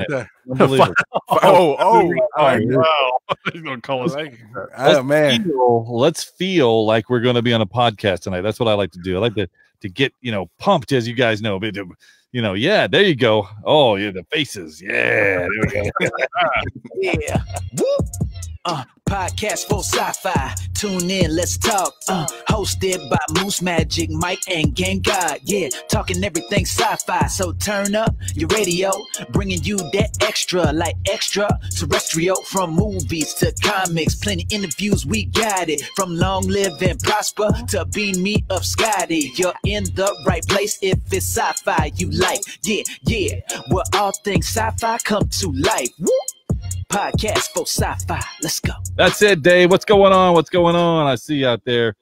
Yeah. Unbelievable. Oh, oh, oh I like oh, wow. He's gonna call us. like that. Oh man, feel, let's feel like we're going to be on a podcast tonight. That's what I like to do. I like to to get you know pumped, as you guys know. But um, you know, yeah, there you go. Oh, yeah, the faces. Yeah, there we go. Yeah. Whoop. Uh, podcast for sci-fi. Tune in, let's talk. Uh, hosted by Moose Magic, Mike, and Game God. Yeah, talking everything sci-fi. So turn up your radio, bringing you that extra, like extra terrestrial. From movies to comics, plenty interviews. We got it. From Long Live and Prosper to Beam Me Up, Scotty. You're in the right place if it's sci-fi you like. Yeah, yeah. Where all things sci-fi come to life. Woo! Podcast for sci-fi. Let's go. That's it, Dave. What's going on? What's going on? I see you out there.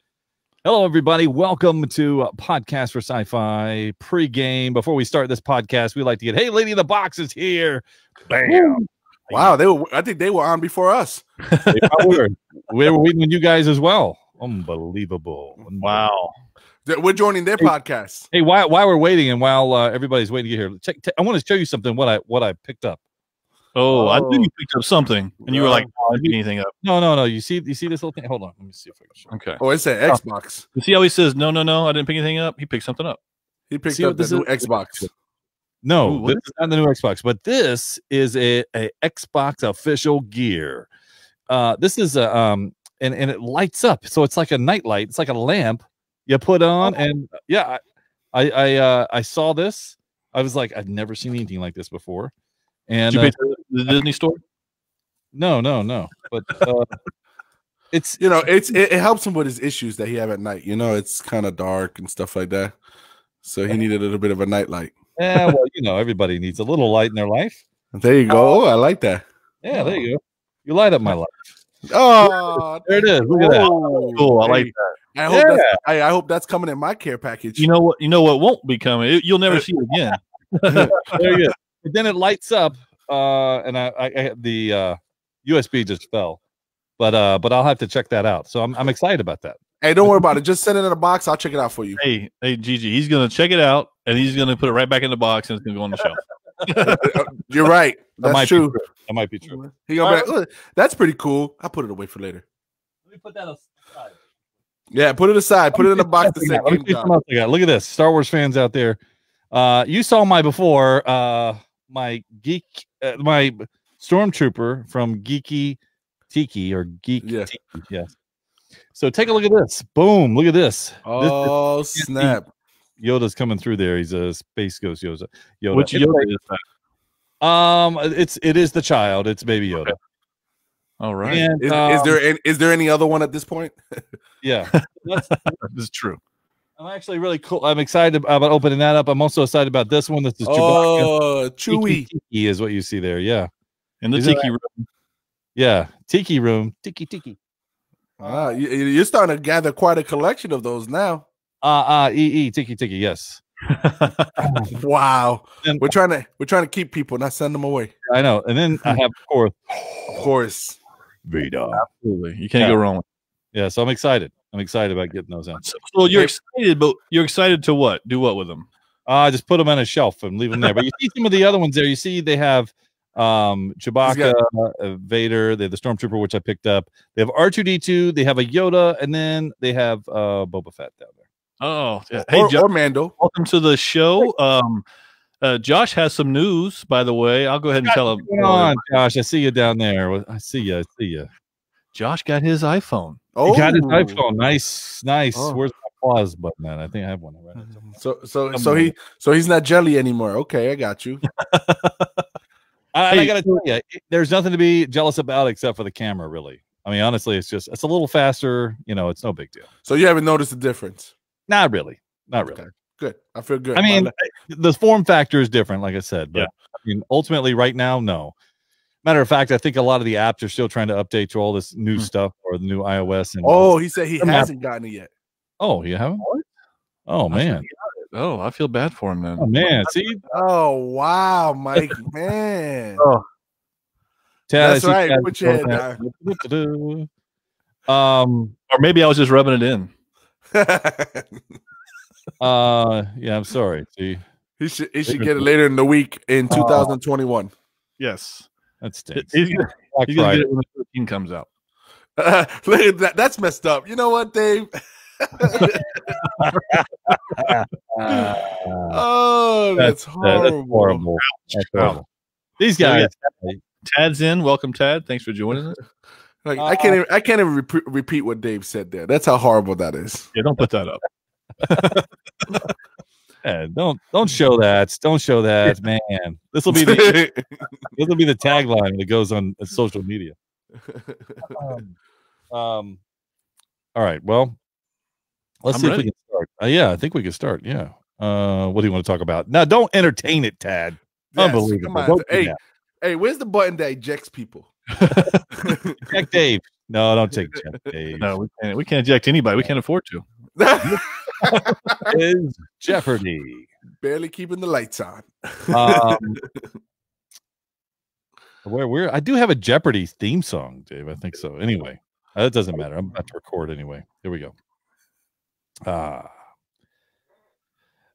Hello, everybody. Welcome to uh, Podcast for Sci-Fi pregame. Before we start this podcast, we like to get, hey, Lady in the Box is here. Bam. wow, they were. I think they were on before us. we were we were waiting on you guys as well. Unbelievable. Wow. We're joining their podcast. Hey, while while we're waiting and while uh, everybody's waiting to get here, check, t- I want to show you something. What I what I picked up. Oh, I Oh. knew you picked up something, and you were like, "Oh, I didn't pick anything up." No, no, no. You see, you see this little thing. Hold on. Let me see if I can show. you. Okay. Oh, it's an Xbox. You see how he says, "No, no, no, I didn't pick anything up." He picked something up. He picked See up the new is? Xbox. No, Ooh, this is not the new Xbox, but this is a, a Xbox official gear. Uh, this is a um, and and it lights up, so it's like a night light. It's like a lamp you put on, and yeah, I I I, uh, I saw this. I was like, I've never seen anything like this before. And Did you uh, pick the, Disney store? no, no, no, but uh, it's You know, it's it, it helps him with his issues that he have at night. You know, it's kind of dark and stuff like that. So he needed a little bit of a night light. yeah, well, you know, everybody needs a little light in their life. There you go. Oh, I like that. Yeah, there you go. You light up my life. Oh, There it is. Look at that. oh, Cool. I like that. I hope that's, I, I hope that's coming in my care package. You know what? You know what won't be coming. It- you'll never see it again. there you go. But then it lights up, uh, and I, I, I the uh, USB just fell, but uh, but I'll have to check that out. So I'm I'm excited about that. hey, don't worry about it. Just send it in a box. I'll check it out for you. hey, hey, Gigi, he's gonna check it out, and he's gonna put it right back in the box, and it's gonna go on the shelf. You're right. That might That's be true. That might be true. He gonna be like, "Look, that's pretty cool. I'll put it away for later. Let me put that aside. Yeah, put it aside. Put it in a box to say Let me Game see God. something else I got. Look at this, Star Wars fans out there. Uh, you saw my before, uh, my geek, uh, my stormtrooper from Geeky Tiki or Geek Yeah. Tiki. Yes. So take a look at this. Boom! Look at this. This is- Oh snap! Yoda's coming through there. He's a space ghost Yoda. Yoda. Which Yoda is that? Um, it's it is the child. It's Baby Yoda. All right, And, Is, is um, there any, is there any other one at this point? Yeah, That's- this is true. I'm actually really cool. I'm excited about opening that up. I'm also excited about this one. This is Chewbacca. Oh, Tiki Chewy. Tiki is what you see there. Yeah, In the Isn't tiki room. yeah. Tiki room. Tiki Tiki. Ah, you, you're starting to gather quite a collection of those now. Uh uh e e Tiki Tiki. Yes, Wow, And- we're trying to we're trying to keep people, not send them away. I know. And then I have of course Of course. Vader. Absolutely, you can't Yeah. go wrong. with Yeah, so I'm excited. I'm excited about getting those in. So, so you're excited, but you're excited to what? Do what with them? Uh, just put them on a shelf and leave them there. But you see some of the other ones there. You see they have um Chewbacca, uh, Vader, they have the Stormtrooper, which I picked up. They have R2D2, they have a Yoda, and then they have uh Boba Fett down there. Oh, yeah. hey, or, Jo- or Mando. welcome to the show. Um, uh, Josh has some news, by the way. I'll go ahead and tell him. Come on, Josh. I see you down there. I see you. I see you. Josh got his iPhone. Oh, He got his iPhone. Nice, nice. Oh. Where's my applause button at? I think I have one. Right mm-hmm. So so so he so he's not jelly anymore. Okay, I got you. I, and I gotta tell you, there's nothing to be jealous about except for the camera, really. I mean, honestly, it's just it's a little faster. You know, it's no big deal. So you haven't noticed the difference. Not really. Not really. Okay, Good. I feel good. I mean, My- the form factor is different, like I said. But Yeah. I mean, ultimately, right now, no. Matter of fact, I think a lot of the apps are still trying to update to all this new Hmm. stuff or the new iOS. And oh, he said he I'm not- hasn't gotten it yet. oh, you haven't? Oh man, Oh, I feel bad for him then. oh man. See, Oh wow, Mike, man. Tad, I That's right. Put your head going. Um. Or maybe I was just rubbing it in. Uh. Yeah. I'm sorry. See. he should he should get it later in the week in Oh. 2021. Yes. That stinks. He's gonna, he's gonna get it when the 13 comes out. Uh, look at that. That's messed up. You know what, Dave? oh, that's, That's, uh, horrible. that's horrible. That's horrible. These guys, Tad's in. Welcome, Tad. Thanks for joining us. Like I can't. Even, I can't even repeat, repeat what Dave said there. That's how horrible that is. Yeah, don't put that up. Yeah, don't don't show that. Don't show that, man. This will be the this will be the tagline that goes on uh, social media. Um, um, all right. Well, let's I'm see if we can start. Uh, yeah, I think we can start. Yeah. Uh, what do you want to talk about? Now, don't entertain it, Tad. Yes, Unbelievable. Hey, that. hey, where's the button that ejects people? Check Dave. No, don't take check Dave. No, we can't. We can't eject anybody. We can't afford to. Is Jeopardy. Barely keeping the lights on. Um, where where I do have a Jeopardy theme song, Dave. I think so. Anyway, uh, that doesn't matter. I'm about to record anyway. Here we go. Ah.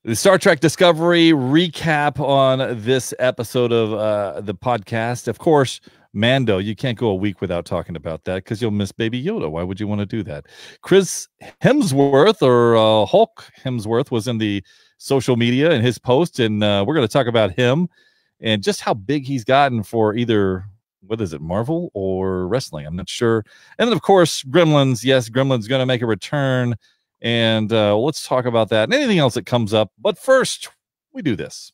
the Star Trek Discovery recap on this episode of uh, the podcast. Of course, Mando, you can't go a week without talking about that because you'll miss Baby Yoda. Why would you want to do that? Chris Hemsworth or uh, Hulk Hemsworth was in the social media and his post, and uh, we're going to talk about him and just how big he's gotten for either what is it, Marvel or wrestling? I'm not sure. And then, of course, Gremlins. Yes, Gremlins going to make a return, and uh, let's talk about that and anything else that comes up. But first, we do this.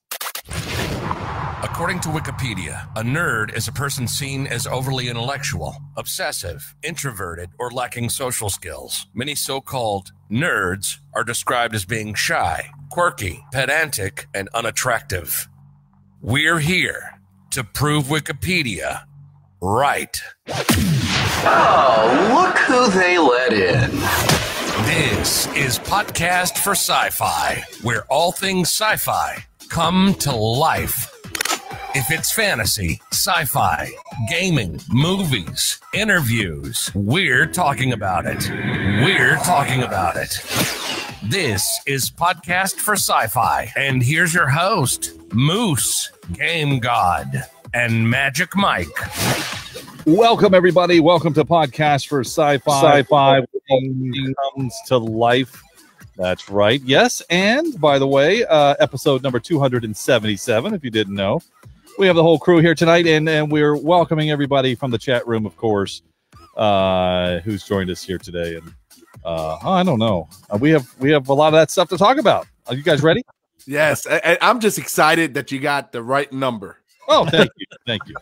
According to Wikipedia, a nerd is a person seen as overly intellectual, obsessive, introverted, or lacking social skills. Many so called nerds are described as being shy, quirky, pedantic, and unattractive. We're here to prove Wikipedia right. Oh, look who they let in. This is Podcast for Sci Fi, where all things sci fi come to life. If it's fantasy, sci fi, gaming, movies, interviews, we're talking about it. We're talking about it. This is Podcast for Sci Fi. And here's your host, Moose, Game God, and Magic Mike. Welcome, everybody. Welcome to Podcast for Sci-Fi. Sci-Fi comes to life. That's right. Yes, and by the way, uh, episode number two hundred and seventy-seven. If you didn't know, we have the whole crew here tonight, and and we're welcoming everybody from the chat room, of course, uh, who's joined us here today. And uh, I don't know, uh, we have we have a lot of that stuff to talk about. Are you guys ready? Yes, I, I'm just excited that you got the right number. Oh, thank you, thank you.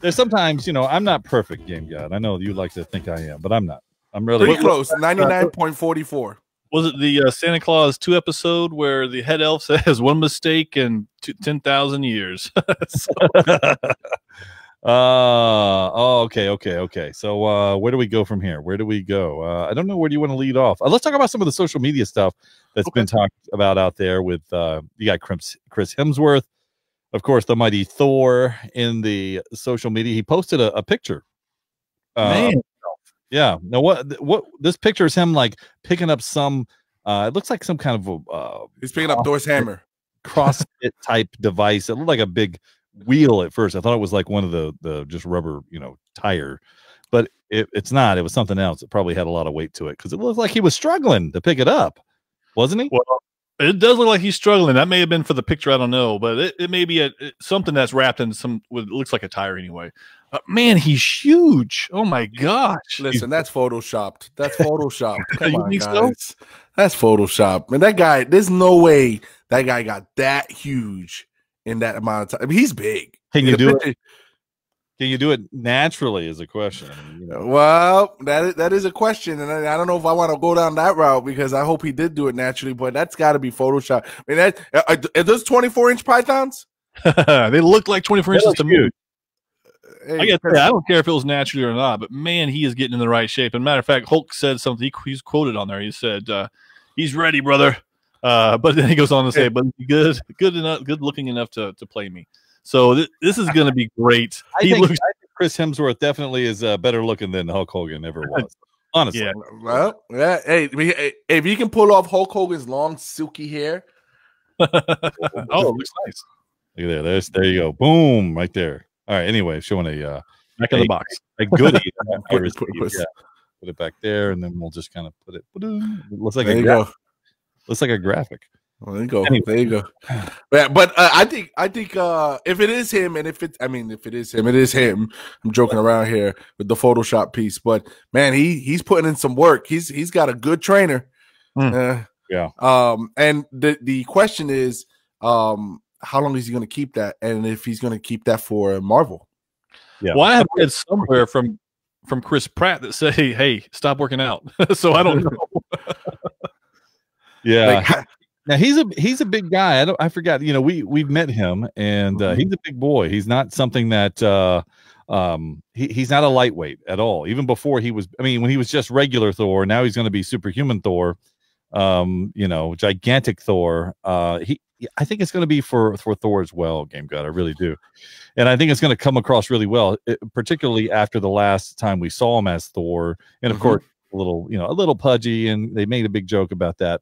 There's sometimes, you know, I'm not perfect, game god. I know you like to think I am, but I'm not. I'm really Pretty close. Ninety nine point forty four. Was it the uh, Santa Clause 2 episode where the head elf says one mistake in 10,000 years? So- Uh oh, okay, okay, okay. So uh where do we go from here? Where do we go? Uh I don't know where do you want to lead off. Uh, let's talk about some of the social media stuff that's been talked about out there with uh you got Chris Chris Hemsworth, of course, the mighty Thor in the social media. He posted a, a picture. Uh, Man, Yeah. Now what what this picture is him like picking up some uh it looks like some kind of a uh He's picking up Thor's hammer. CrossFit type device. It looked like a big wheel at first. I thought it was like one of the the just rubber, you know, tire, but it, it's not. It was something else. It probably had a lot of weight to it because it looked like he was struggling to pick it up, wasn't he? well, it does look like he's struggling. That may have been for the picture. I don't know, but it, it may be a, it- something that's wrapped in some. What looks like a tire anyway. Uh, man, he's huge. Oh my gosh! Listen, that's photoshopped. That's photoshopped. Come You on, think so? guys. That's photoshopped. Man, that guy, there's no way that guy got that huge in that amount of time. I mean, he's big. Can you do it? Can you do it naturally? Is a question. I mean, you know. Well, that is, that is a question, and I, I don't know if I want to go down that route because I hope he did do it naturally, but that's got to be Photoshop. I mean, that, are, are those 24 inch pythons? they look like 24 inches to me. Hey, I guess I don't care if it was naturally or not, but man, he is getting in the right shape. And matter of fact, Hulk said something. He, he's quoted on there. He said, uh, "He's ready, brother." Uh, but then he goes on to say, "But good, good enough, good looking enough to to play me." So th- this is going to be great. I he think, looks, I think Chris Hemsworth definitely is uh, better looking than Hulk Hogan ever was. Honestly, yeah. Well, yeah. Hey, I mean, hey, if you can pull off Hulk Hogan's long, silky hair, oh, it looks nice. Look at there. There's there you go. Boom, right there. All right. Anyway, showing a uh, Back in the box. a goodie. Put- received. put- Yeah. Put it back there, and then we'll just kind of put it. It looks like there a gra- go. looks like a graphic. Well, there you go. Anyway. There you go. Yeah, but uh, I think I think uh, if it is him, and if it, I mean, if it is him, it is him. I'm joking around here with the Photoshop piece, but man, he he's putting in some work. He's he's got a good trainer. Hmm. Uh, Yeah. Um, and the the question is, um, how long is he going to keep that, and if he's going to keep that for Marvel? Yeah. Well, I have read somewhere from from Chris Pratt that say, "Hey, stop working out." so I don't know. Yeah. Like, Now he's a he's a big guy. I don't I forgot. You know, we we've met him, and uh, he's a big boy. He's not something that uh, um he, he's not a lightweight at all. Even before he was, I mean, when he was just regular Thor, now he's going to be superhuman Thor. Um, you know, gigantic Thor. Uh, he I think it's going to be for for Thor as well. Game God, I really do, and I think it's going to come across really well, it- particularly after the last time we saw him as Thor, and of Mhm. course a little you know a little pudgy, and they made a big joke about that.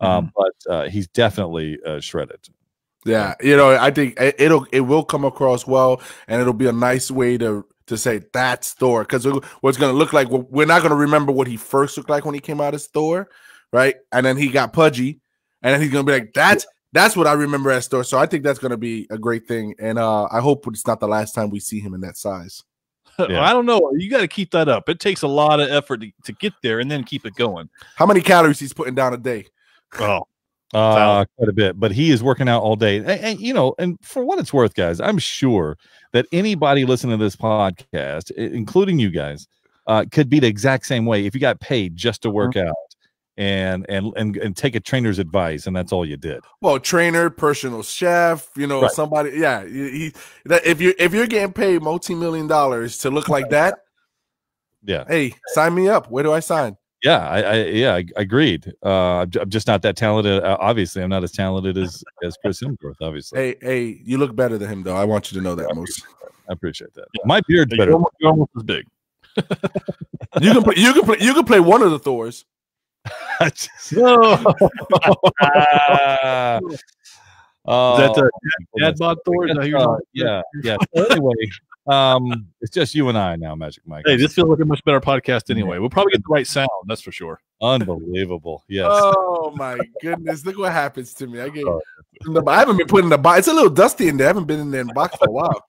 Um, but uh, he's definitely uh, shredded. Yeah, you know, I think it- it'll it will come across well, and it'll be a nice way to to say that's Thor because what's going to look like we're not going to remember what he first looked like when he came out as Thor, right? And then he got pudgy, and then he's going to be like that's that's what I remember as Thor. So I think that's going to be a great thing, and uh I hope it's not the last time we see him in that size. Yeah. I don't know. You got to keep that up. It takes a lot of effort to, to get there and then keep it going. How many calories he's putting down a day? Oh, Uh, quite a bit, but he is working out all day. And, and, you know, and for what it's worth, guys, I'm sure that anybody listening to this podcast, including you guys, uh, could be the exact same way if you got paid just to work out and and and and take a trainer's advice, and that's all you did. Well, trainer, personal chef, you know, Right. somebody. Yeah, he, he- that if you if you're getting paid multi million dollars to look like that, Yeah, hey, sign me up. Where do I sign? yeah, I, I yeah, I agreed. Uh, I'm, just not that talented. Uh, obviously, I'm not as talented as as Chris Hemsworth. Obviously, Hey, hey, you look better than him, though. I want you to know that, Moose. I appreciate that. My beard's you're better. almost, you're almost as big. You can play. You can play. You can play one of the Thors. Ah. Oh, Is that the my dad bod Thor? Is that who you're Uh, talking yeah, yeah. So anyway, um, it's just you and I now, Magic Mike. Hey, this feels like a much better podcast anyway. We'll probably get the right sound, that's for sure. Unbelievable. Yes. Oh my goodness! Look what happens to me. I get. Oh. I haven't been put in the box. It's a little dusty in there. I haven't been in there in the box for a while.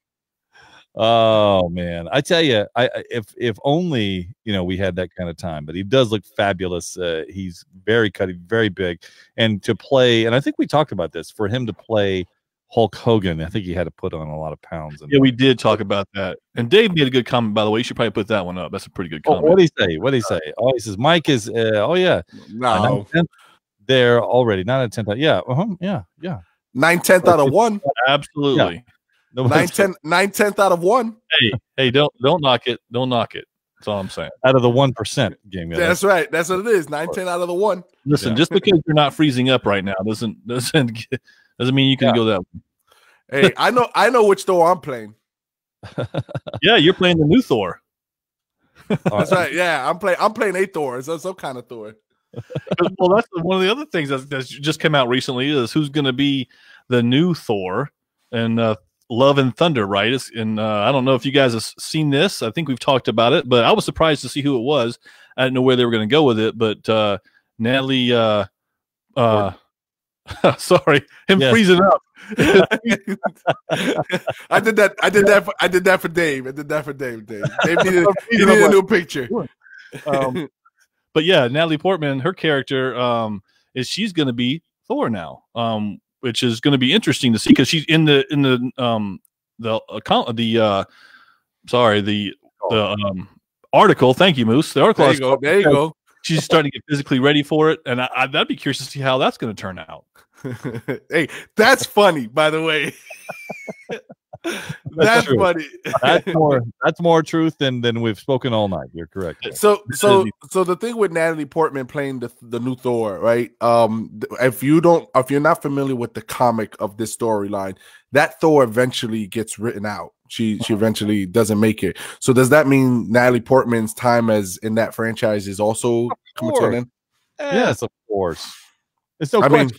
Oh man, I tell you, I I- if if only you know we had that kind of time. But he does look fabulous. Uh, he's very cutty, very big, and to play. And I think we talked about this for him to play Hulk Hogan. I think he had to put on a lot of pounds. And Yeah, we did talk about that. And Dave made a good comment, by the way. You should probably put that one up. That's a pretty good Oh, comment. what did he say? What did he say? Oh, he says Mike is. Uh, oh yeah, No, there already. Not a ten. Yeah. Uh-huh, yeah. Yeah. nine tenth out of one. Absolutely. No, Nine ten. Nine tenth out of one. Hey, hey, don't don't knock it. Don't knock it. That's all I'm saying. out of the one percent game. Yeah, That's right. That's what it is. Nine ten out of the one. Listen, Yeah. just because you're not freezing up right now doesn't doesn't doesn't mean you can Yeah. go that way. Hey, I know. I know which Thor I'm playing. Yeah, you're playing the new Thor. That's right. Yeah, I'm playing. I'm playing a Thor. So some kind of Thor. well, that's one of the other things that's, that's just come out recently is who's going to be the new Thor and uh, Love and Thunder, right? It's, and uh, I don't know if you guys have seen this. I think we've talked about it, but I was surprised to see who it was. I didn't know where they were going to go with it, but uh, Natalie, uh, uh, sorry, him Yes. freezing up. I did that. I did that. For, I did that for Dave. I did that for Dave. Dave, Dave needed, he needed a new picture. um, but yeah, Natalie Portman, her character um, is she's going to be Thor now, um, which is going to be interesting to see because she's in the in the um, the account the uh, sorry the the um, article. Thank you, Moose. The article. There you go. There you go. She's starting to get physically ready for it, and I, I, that'd be curious to see how that's going to turn out. hey, that's funny. By the way, that's true. funny. that's more. That's more truth than than we've spoken all night. You're correct. Nick. So so so the thing with Natalie Portman playing the the new Thor, right? Um if you don't if you're not familiar with the comic of this storyline, that Thor eventually gets written out. She she eventually doesn't make it. So does that mean Natalie Portman's time as in that franchise is also coming to an end? Yes, of course. It's no I question.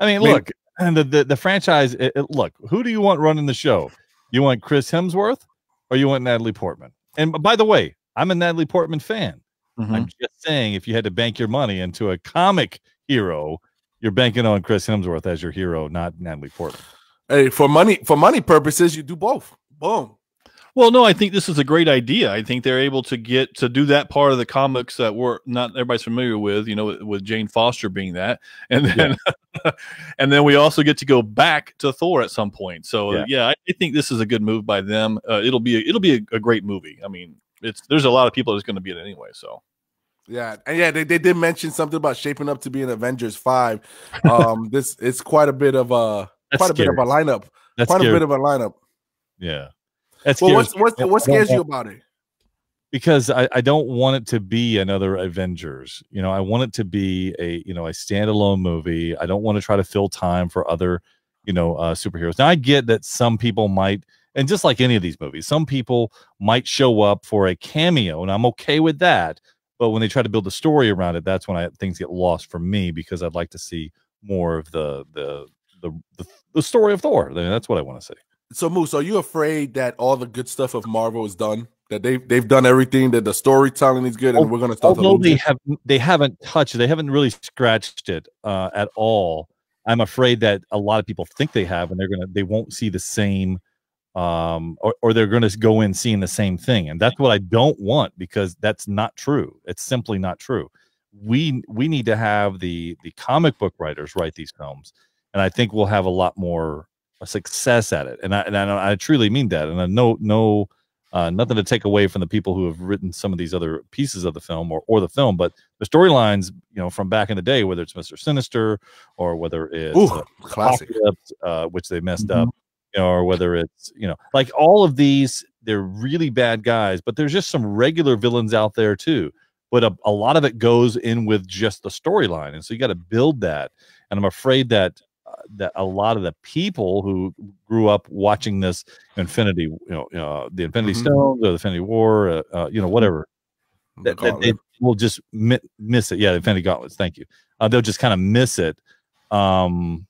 I mean, I mean- look, and the the, the franchise. It, it- look, who do you want running the show? You want Chris Hemsworth or you want Natalie Portman? And by the way, I'm a Natalie Portman fan. Mhm. I'm just saying, if you had to bank your money into a comic hero, you're banking on Chris Hemsworth as your hero, not Natalie Portman. Hey, for money for money purposes, you do both. Boom. Well, no, I think this is a great idea. I think they're able to get to do that part of the comics that we're not everybody's familiar with. You know, with, with Jane Foster being that, and then and then we also get to go back to Thor at some point. So Yeah. yeah, I, I think this is a good move by them. Uh, it'll be a, it'll be a, a great movie. I mean, it's there's a lot of people that's going to be in it anyway. So Yeah, and yeah, they, they did mention something about shaping up to be an Avengers five. Um, this it's quite a bit of a That's quite a bit of a lineup. That's quite scary. a bit of a lineup. yeah. That's Well, what's what's what scares you about it? because I, I don't want it to be another Avengers. You know, I want it to be a you know a standalone movie. I don't want to try to fill time for other you know uh, superheroes. Now I get that some people might, and just like any of these movies, some people might show up for a cameo, and I'm okay with that. But when they try to build a story around it, that's when I, things get lost for me because I'd like to see more of the the the the, the story of Thor. I mean, that's what I want to see. So, Moose, are you afraid that all the good stuff of Marvel is done? That they've they've done everything. That the storytelling is good, and we're gonna start. to although they it? have they haven't touched it, they haven't really scratched it uh, at all. I'm afraid that a lot of people think they have, and they're gonna they won't see the same, um, or or they're gonna go in seeing the same thing, and that's what I don't want because that's not true. It's simply not true. We we need to have the the comic book writers write these films, and I think we'll have a lot more uh, success at it. And I and I, I truly mean that. And I know no uh, nothing to take away from the people who have written some of these other pieces of the film or, or the film, but the storylines, you know, from back in the day, whether it's Mister Sinister or whether it's Ooh, uh, classic. Uh, which they messed up, you know, or whether it's you know, like all of these, they're really bad guys, but there's just some regular villains out there too. But a, a lot of it goes in with just the storyline, and so you got to build that. And I'm afraid that that a lot of the people who grew up watching this Infinity, you know, uh, the Infinity Mhm. Stones or the Infinity War, uh, uh, you know, whatever, The that, that they will just mi- miss it. Yeah, the Infinity Gauntlets. Thank you. Uh, they'll just kind of miss it. Um,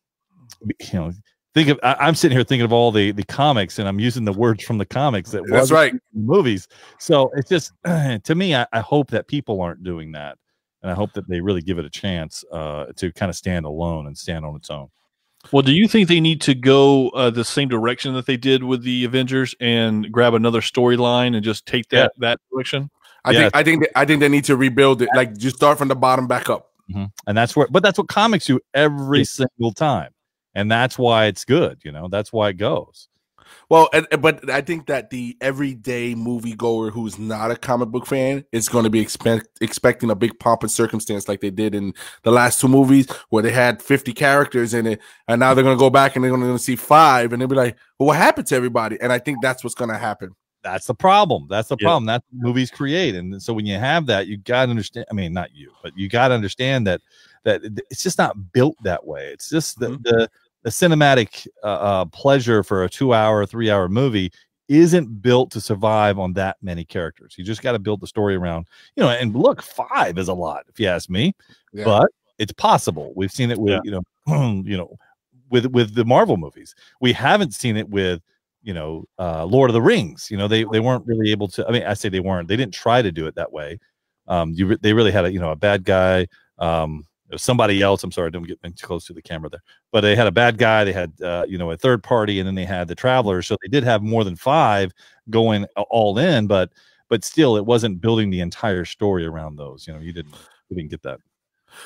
you know, think of I, I'm sitting here thinking of all the the comics, and I'm using the words from the comics that That's right. movies. So it's just to me, I, I hope that people aren't doing that, and I hope that they really give it a chance uh, to kind of stand alone and stand on its own. Well, do you think they need to go uh, the same direction that they did with the Avengers and grab another storyline and just take that that direction? I Yeah. think I think they, I think they need to rebuild it. Like just start from the bottom back up. Mhm. And that's where, but that's what comics do every Yeah. single time, and that's why it's good. You know, that's why it goes. Well, and, and- but I think that the everyday moviegoer who's not a comic book fan is going to be expect, expecting a big pomp and circumstance like they did in the last two movies where they had 50 characters in it. And now they're going to go back and they're going to see five and they'll be like, well, what happened to everybody? And I think that's what's going to happen. That's the problem. That's the Yeah. problem. That's what movies create. And so when you have that, you got to understand. I mean, not you, but you got to understand that that it's just not built that way. It's just the Mhm. the, the cinematic uh, uh, pleasure for a two-hour, three-hour movie isn't built to survive on that many characters. You just got to build the story around, you know. And look, five is a lot, if you ask me, Yeah. but it's possible. We've seen it with Yeah. you know, you know, with with the Marvel movies. We haven't seen it with you know uh lord of the rings you know they they weren't really able to i mean i say they weren't they didn't try to do it that way um you re- they really had a you know a bad guy um it was somebody else. I'm sorry I don't get too close to the camera there. But they had a bad guy. They had uh you know a third party and then they had the travelers. So they did have more than five going all in but but still it wasn't building the entire story around those. You know you didn't you didn't get that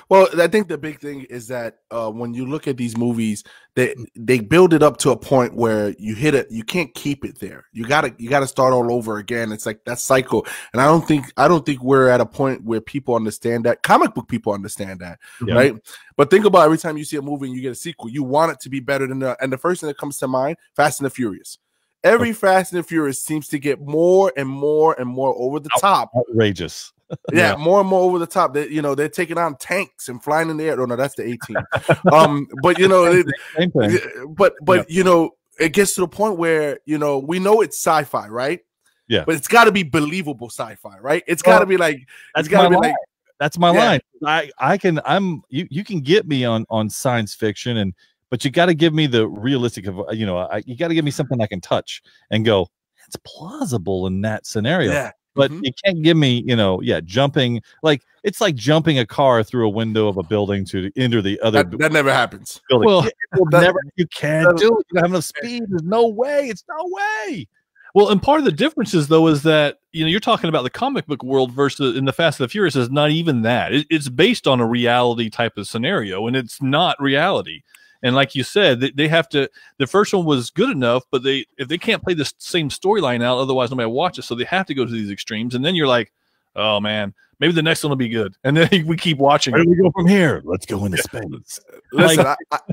Well, I think the big thing is that uh, when you look at these movies, they they build it up to a point where you hit it, you can't keep it there. You gotta you gotta start all over again. It's like that cycle, and I don't think I don't think we're at a point where people understand that. Comic book people understand that, Yeah. right? But think about every time you see a movie and you get a sequel, you want it to be better than the. And the first thing that comes to mind, Fast and the Furious. Every Fast and the Furious seems to get more and more and more over the top outrageous yeah, Yeah. more and more over the top. That you know, they're taking on tanks and flying in the air. Oh no, that's the 18. um, but you know, it, same thing yeah, but but you know, it gets to the point where you know we know it's sci-fi, right? Yeah. But it's got to be believable sci-fi, right? It's got to Well, be like That's it's got to my be line. like That's my Yeah. line. I I can I'm you you can get me on on science fiction and but you got to give me the realistic of you know I, you got to give me something I can touch and go. It's plausible in that scenario. Yeah. But Mhm. you can't give me, you know, yeah, jumping like it's like jumping a car through a window of a building to enter the other That, that never happens. building. Well, It that- never, you can't do it. You don't have enough speed. There's no way. It's no way. Well, and part of the differences though is that you know you're talking about the comic book world versus in the Fast and the Furious is not even that. It, it's based on a reality type of scenario, and it's not reality. And like you said, they, they have to. The first one was good enough, but they if they can't play the same storyline out, otherwise nobody will watch it. So they have to go to these extremes, and then you're like, oh man, maybe the next one will be good, and then we keep watching. Where do we go from here? Let's go into space. Listen, I, I,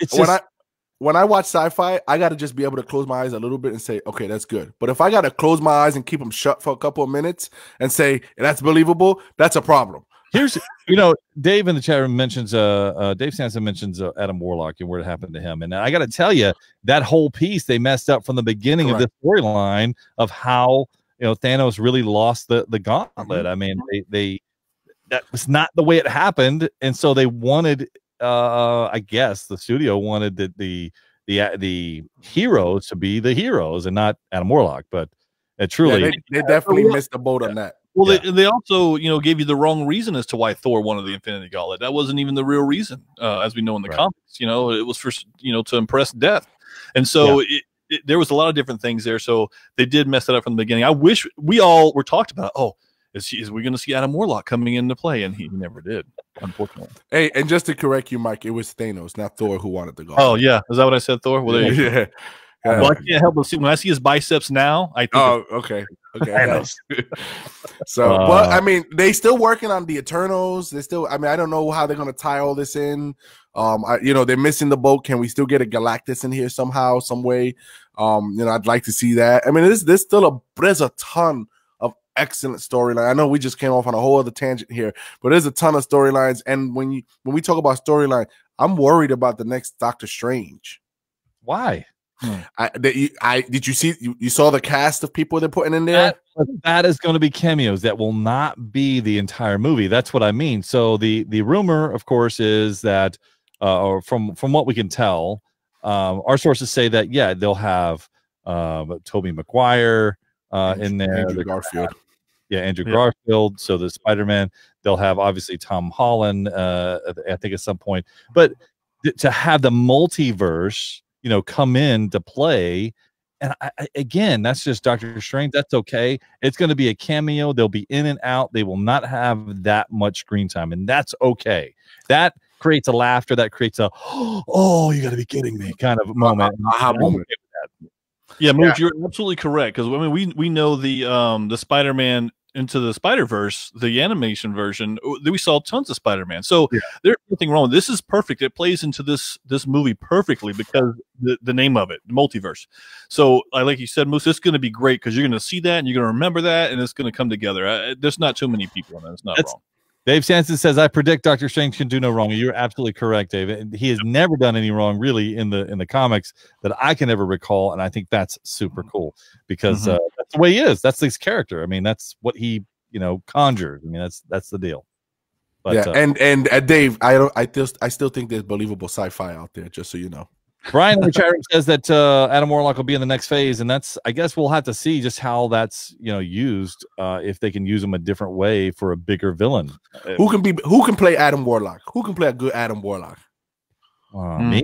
It's when just, I when I watch sci-fi, I got to just be able to close my eyes a little bit and say, okay, that's good. But if I got to close my eyes and keep them shut for a couple of minutes and say that's believable, that's a problem. Here's you know dave in the chat room mentions uh, uh dave Sanson mentions uh, adam warlock and what happened to him. And i gotta tell you that whole piece they messed up from the beginning of the storyline of how you know thanos really lost the the gauntlet. I mean they they that was not the way it happened. And so they wanted uh i guess the studio wanted the the the, uh, the heroes to be the heroes and not adam warlock but it Yeah, truly they, they definitely missed the boat on that. Well, Yeah. they, they also, you know, gave you the wrong reason as to why Thor wanted the Infinity Gauntlet. That wasn't even the real reason, uh, as we know in the Right. comics. You know, it was for you know to impress Death, and so it, it, there was a lot of different things there. So they did mess it up from the beginning. I wish we all were talked about. Oh, is, he, is we going to see Adam Warlock coming into play? And he never did, unfortunately. Hey, and just to correct you, Mike, it was Thanos, not Thor, who wanted the gauntlet. Oh yeah, is that what I said, Thor? Well, there you go. yeah. Yeah. Well, I can't help but see when I see his biceps now. I think Oh, okay. Okay. Thanos. nice. so, well, Uh, I mean, they still working on the Eternals. They still, I mean, I don't know how they're gonna tie all this in. Um, I, you know, they're missing the boat. Can we still get a Galactus in here somehow, some way? Um, you know, I'd like to see that. I mean, there's there's still a there's a ton of excellent storyline. I know we just came off on a whole other tangent here, but there's a ton of storylines. And when you when we talk about storyline, I'm worried about the next Doctor Strange. why I, that you, I did you see you, you saw the cast of people they're putting in there? That, that is going to be cameos. That will not be the entire movie. That's what I mean. So the the rumor, of course, is that, uh, or from from what we can tell, um, our sources say that yeah, they'll have um, Tobey Maguire uh, in there. Andrew They're Garfield. have- yeah, Andrew Yeah. Garfield. So the Spider Man. They'll have obviously Tom Holland. Uh, I think at some point, but th- to have the multiverse, you know, come in to play. And I, I, again, that's just Doctor Strange. That's okay. It's going to be a cameo. They'll be in and out. They will not have that much screen time, and that's okay. That creates a laughter. That creates a oh, you got to be kidding me kind of moment. aha And moment. okay with Yeah, Mooch, you're absolutely correct because I mean we we know the um the Spider-Man into the Spider Verse, the animation version. We saw tons of Spider-Man, so Yeah. there's nothing wrong. This is perfect. It plays into this this movie perfectly because the, the name of it, multiverse. So, I like you said, Moose, it's going to be great because you're going to see that and you're going to remember that, and it's going to come together. Uh, there's not too many people that. It's not That's- wrong. Dave Sanson says, "I predict Doctor Strange can do no wrong." You're absolutely correct, Dave. He has never done any wrong, really, in the in the comics that I can ever recall, and I think that's super cool because Mhm. uh, that's the way he is. That's his character. I mean, that's what he you know conjures. I mean, that's that's the deal. But yeah, uh, and and uh, Dave, I don't, I still, I still think there's believable sci-fi out there. Just so you know. Brian in the chat room says that uh, Adam Warlock will be in the next phase, and that's I guess we'll have to see just how that's you know used uh, if they can use him a different way for a bigger villain. Uh, Who can be? Who can play Adam Warlock? Who can play a good Adam Warlock? uh, Hmm. me?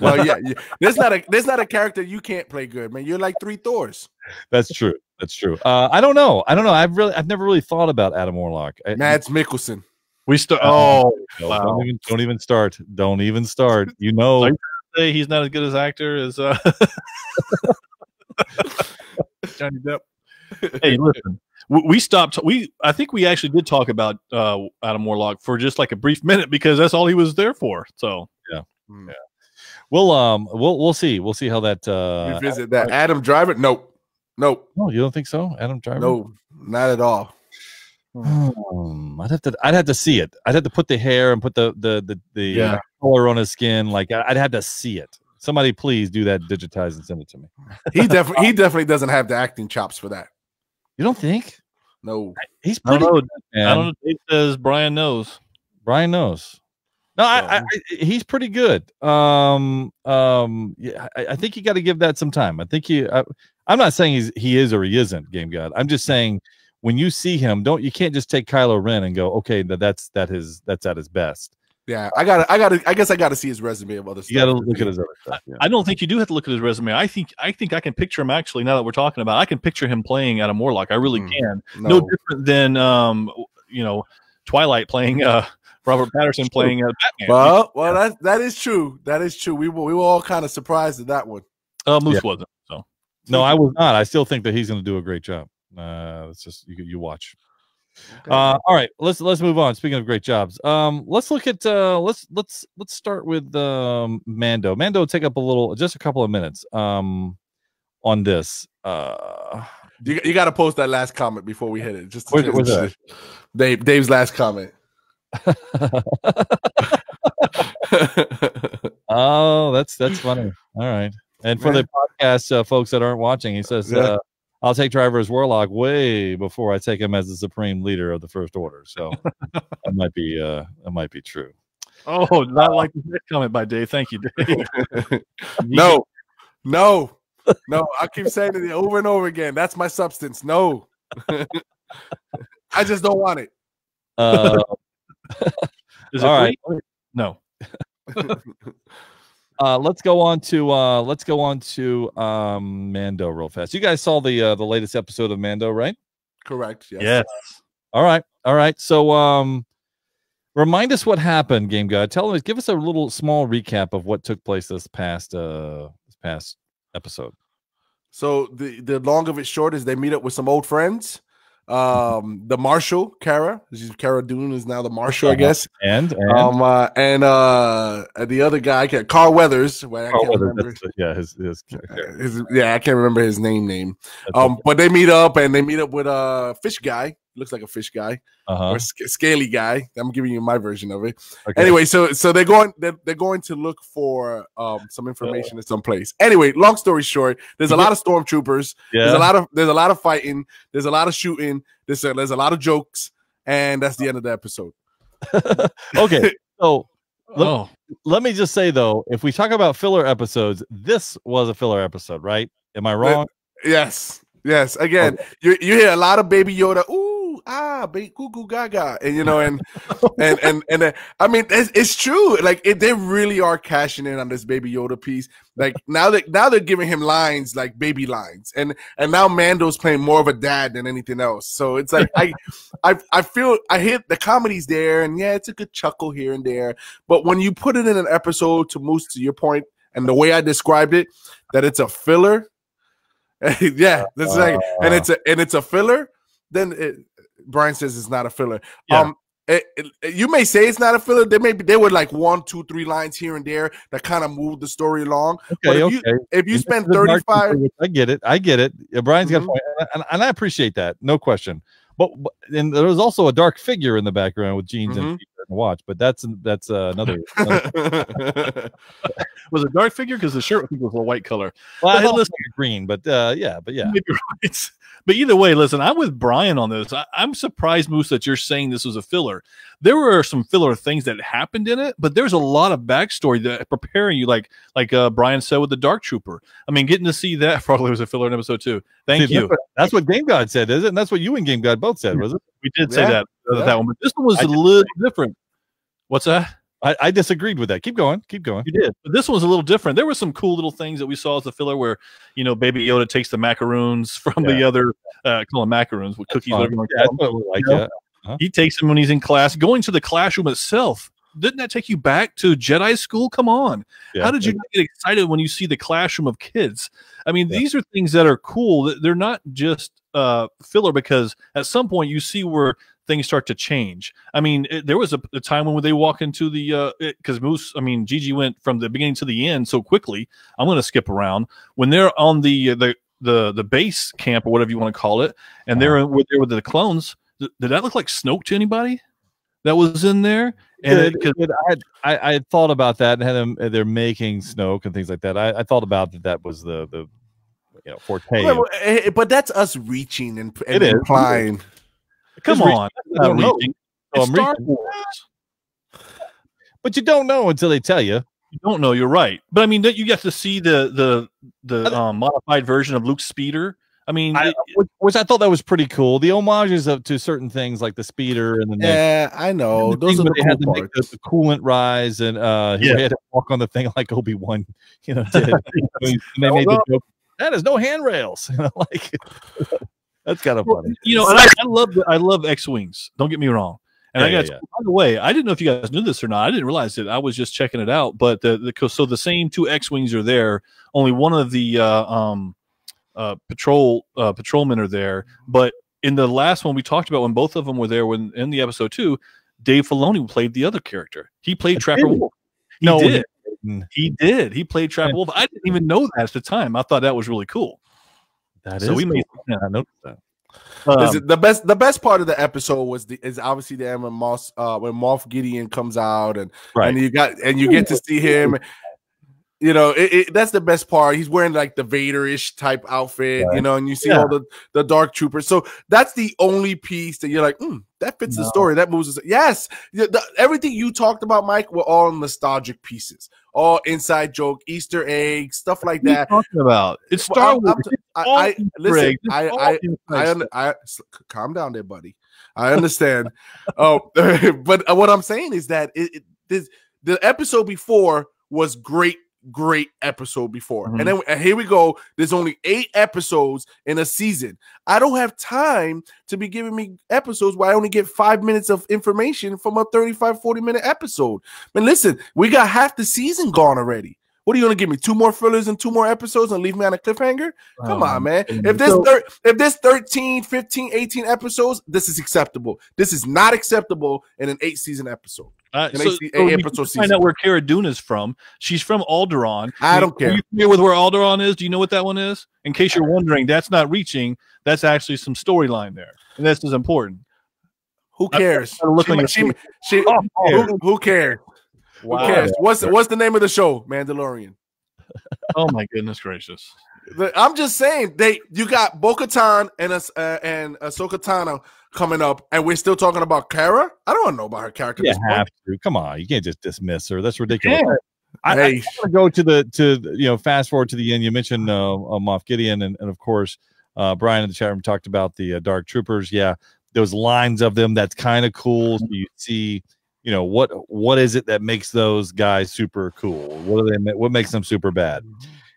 Well, yeah, yeah. there's not a there's not a character you can't play good, man. You're like three Thors. That's true. That's true. Uh, I don't know. I don't know. I've really, I've never really thought about Adam Warlock. I, Mads Mikkelsen. We start. Oh, no, wow. don't even, don't even start. Don't even start. You know, Like- say he's not as good as actor as uh, Johnny Depp. hey, listen, we, we stopped. We I think we actually did talk about uh, Adam Warlock for just like a brief minute because that's all he was there for. So yeah, we'll, um, we'll, we'll see. We'll see how that. Uh, Revisit that. Adam Driver. Nope. Nope. no, you don't think so, Adam Driver? No. Not at all. Um, I'd have to. I'd have to see it. I'd have to put the hair and put the the the, the Yeah. color on his skin. Like I- I'd have to see it. Somebody, please do that. Digitize and send it to me. He definitely he definitely doesn't have the acting chops for that. You don't think No. he's I pretty? don't know. good, I don't know. It says Brian knows. Brian knows. No, I, I, I, he's pretty good. Um, um, yeah, I, I think you got to give that some time. I think you. I, I'm not saying he's he is or he isn't game god. I'm just saying when you see him, don't you can't just take Kylo Ren and go, okay, that that's that his that's at his best. Yeah, I got to I got to I guess I got to see his resume of other stuff. You got to look at his other stuff. Yeah. I don't think you do have to look at his resume. I think I think I can picture him actually. Now that we're talking about, it, I can picture him playing Adam Warlock. I really Hmm. can. No. No. different than um, you know, Twilight playing uh Robert Pattinson playing uh, Batman. Well, well, that that is true. That is true. We were we were all kind of surprised at that one. uh, Moose Yeah. wasn't. So No, I was not. I still think that he's going to do a great job. Uh, it's just you you watch. Uh, all right, let's let's move on. Speaking of great jobs, um, let's look at uh, let's let's let's start with um, Mando. Mando, take up a little, just a couple of minutes, um, on this. Uh, You, you got to post that last comment before we hit it. Just Where's where's that? Dave Dave's last comment. oh, that's that's funny. All right, and for the podcast uh, folks that aren't watching, he says, Yeah. uh, "I'll take Driver as Warlock way before I take him as the supreme leader of the First Order." So that might be uh, that might be true. Oh, not like that comment by Dave. Thank you, Dave. no, no, no. I keep saying it over and over again. That's my substance. No, I just don't want it. Uh, Is it All right. free? No. Uh, let's go on to uh, let's go on to um, Mando real fast. You guys saw the uh, the latest episode of Mando, right? Correct. Yes. Yes. All right, all right. So, um, remind us what happened, Game God. Tell us, give us a little small recap of what took place this past uh this past episode. So the the long of it short is they meet up with some old friends. Um, the Marshal, Kara, she's Cara Dune is now the Marshal, I Uh-huh. guess. And and Um, uh, and uh, the other guy, Carl Weathers. Well, Carl Weathers, remember. that's the- yeah, his his, Uh, his- yeah, I can't remember his name. Name. that's Um, but they meet up and they meet up with a uh, fish guy. Looks like a fish guy uh-huh. or sc- scaly guy. I'm giving you my version of it. Okay. Anyway, so so they're going they're, they're going to look for um some information at some place. Anyway, long story short, there's a lot of stormtroopers. Yeah. There's a lot of there's a lot of fighting. There's a lot of shooting. There's a, there's a lot of jokes, and that's the end of the episode. okay. So Look- Oh, let me just say though, if we talk about filler episodes, this was a filler episode, right? Am I wrong? Yes, yes. Again, you you hear a lot of Baby Yoda. Ooh, ah, goo goo gaga, and you know, and and and and uh, I mean, it's, it's true. Like it, they really are cashing in on this Baby Yoda piece. Like now that now they're giving him lines like baby lines, and and now Mando's playing more of a dad than anything else. So it's like I I I feel I hit the comedy's there, and yeah, it's a good chuckle here and there. But when you put it in an episode, to Moose, to your point, and the way I described it, that it's a filler. yeah, that's like, and it's a and it's a filler. Then it, Brian says it's not a filler. Yeah. Um, it, it- you may say it's not a filler. There may be there were like one, two, three lines here and there that kind of moved the story along. But Okay, if you okay. if you spend thirty five, I get it. I get it. Brian's got a Mhm. point, and, and- I appreciate that, no question. But, but and there was also a dark figure in the background with jeans Mhm. and and watch. But that's that's uh, another. another was it dark figure? Because the shirt I was a white color. well, Hey, it looks listen- green, but uh, yeah, but yeah. Right. But either way, listen, I'm with Brian on this. I, I'm surprised, Moose, that you're saying this was a filler. There were some filler things that happened in it, but there's a lot of backstory that preparing you, like like uh, Brian said with the Dark Trooper. I mean, getting to see that probably was a filler in episode two. Thank See, you. That's what, that's what Game God said, is it? And that's what you and Game God both said, was it? We did say Yeah. that uh, Yeah. that one, but this one was I a little different. What's that? I, I disagreed with that. Keep going. Keep going. You did, but this one was a little different. There were some cool little things that we saw as the filler, where you know, Baby Yoda takes the macaroons from the other, uh, call them macaroons with cookies. you wanna Yeah, that's them. what like. You know? Yeah. He takes them when he's in class. Going to the classroom itself, didn't that take you back to Jedi school? Come on. Yeah. How did you get excited when you see the classroom of kids? I mean, Yeah. these are things that are cool. They're not just uh, filler because at some point you see where things start to change. I mean, it, there was a, a time when they walk into the uh, because Moose, I mean, Gigi went from the beginning to the end so quickly. I'm going to skip around when they're on the uh, the the the base camp or whatever you want to call it, and they're uh-huh. with there with the clones. Th- Did that look like Snoke to anybody that was in there? And It- it, 'cause- it- I, had- I I had thought about that and had them uh, they're making Snoke and things like that. I, I thought about that. That was the the you know forte. Well, of- eh, eh, but that's us reaching and, and It is. implying. Come It's on, I don't know. reaching. So It's I'm Star reaching. Wars. but you don't know until they tell you. You don't know. You're right. But I mean, don't you get to see the the the um, modified version of Luke's speeder. I mean, I, it- which, which I thought that was pretty cool. The homages of, to certain things like the speeder and the neck. Yeah, I know. And the Those are where the they had cool parts. the, the coolant rise, and uh, he Yeah. had to walk on the thing like Obi Wan, you know, did. and they made the joke, "That is no handrails." You know, like that's kind of funny. you know, and I, I love the, I love X wings. Don't get me wrong. And I got yeah, by the way, I didn't know if you guys knew this or not. I didn't realize it. I was just checking it out. But the, the so the same two X wings are there. Only one of the uh, um uh patrol uh patrolmen are there. But in the last one we talked about when both of them were there when in the episode two, Dave Filoni played the other character. He played Trapper did he? Wolf. He No, he did. didn't. He did. He played Trapper Wolf. I didn't even know that at the time. I thought that was really cool. That So is we made cool. I noticed that. Um, Listen, the best the best part of the episode was the is obviously the end when Moss uh when Moff Gideon comes out and Right. and you got and you get to see him. You know, it, it, that's the best part. He's wearing like the Vader-ish type outfit, you know, and you see Yeah. all the the dark troopers. So that's the only piece that you're like, mm, that fits the story. That moves. us- Yes, the, the- everything you talked about, Mike, were all nostalgic pieces, all inside joke, Easter eggs, stuff like what are you that. talking about? It's Star I'm- Wars. I, I listen. I, I, I, I c- calm down there, buddy. I understand. oh, but uh, what I'm saying is that it, it this the episode before was great, great episode before, Mhm. and then and here we go. There's only eight episodes in a season. I don't have time to be giving me episodes where I only get five minutes of information from a 35, 40 minute episode. Man, listen, we got half the season gone already. What are you gonna give me? Two more fillers and two more episodes and leave me on a cliffhanger? Come Oh, on, man. If this thir- if this 13, 15, 18 episodes, this is acceptable. This is not acceptable in an eight season episode. Uh, so, so we episode need to find season. out where Cara Dune is from. She's from Alderaan. I don't care. Are you familiar with where Alderaan is? Do you know what that one is? In case you're wondering, that's not reaching. That's actually some storyline there, and this is important. Who cares? Look She, she, she- Oh, who, who cares? Who cares? What's what's the name of the show? Mandalorian. Oh my goodness gracious! I'm just saying they you got Bo-Katan and us uh, and Ahsoka Tano coming up, and we're still talking about Cara. I don't wanna know about her character. You have to. Come on, you can't just dismiss her. That's ridiculous. Yeah. I, I, Hey, want to go to the to you know fast forward to the end. You mentioned uh, uh, Moff Gideon, and, and of course uh, Brian in the chat room talked about the uh, Dark Troopers. Yeah, those lines of them. That's kind of cool. So you see, you know what what is it that makes those guys super cool? What do they? What makes them super bad?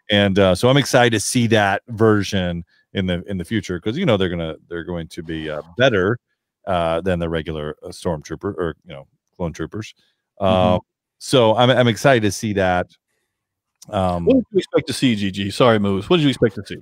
And uh, so I'm excited to see that version in the in the future because you know they're gonna they're going to be uh, better uh, than the regular uh, stormtrooper or you know clone troopers. Um, so I'm I'm excited to see that. Um, What did you expect to see, GG? Sorry, moves. What did you expect to see?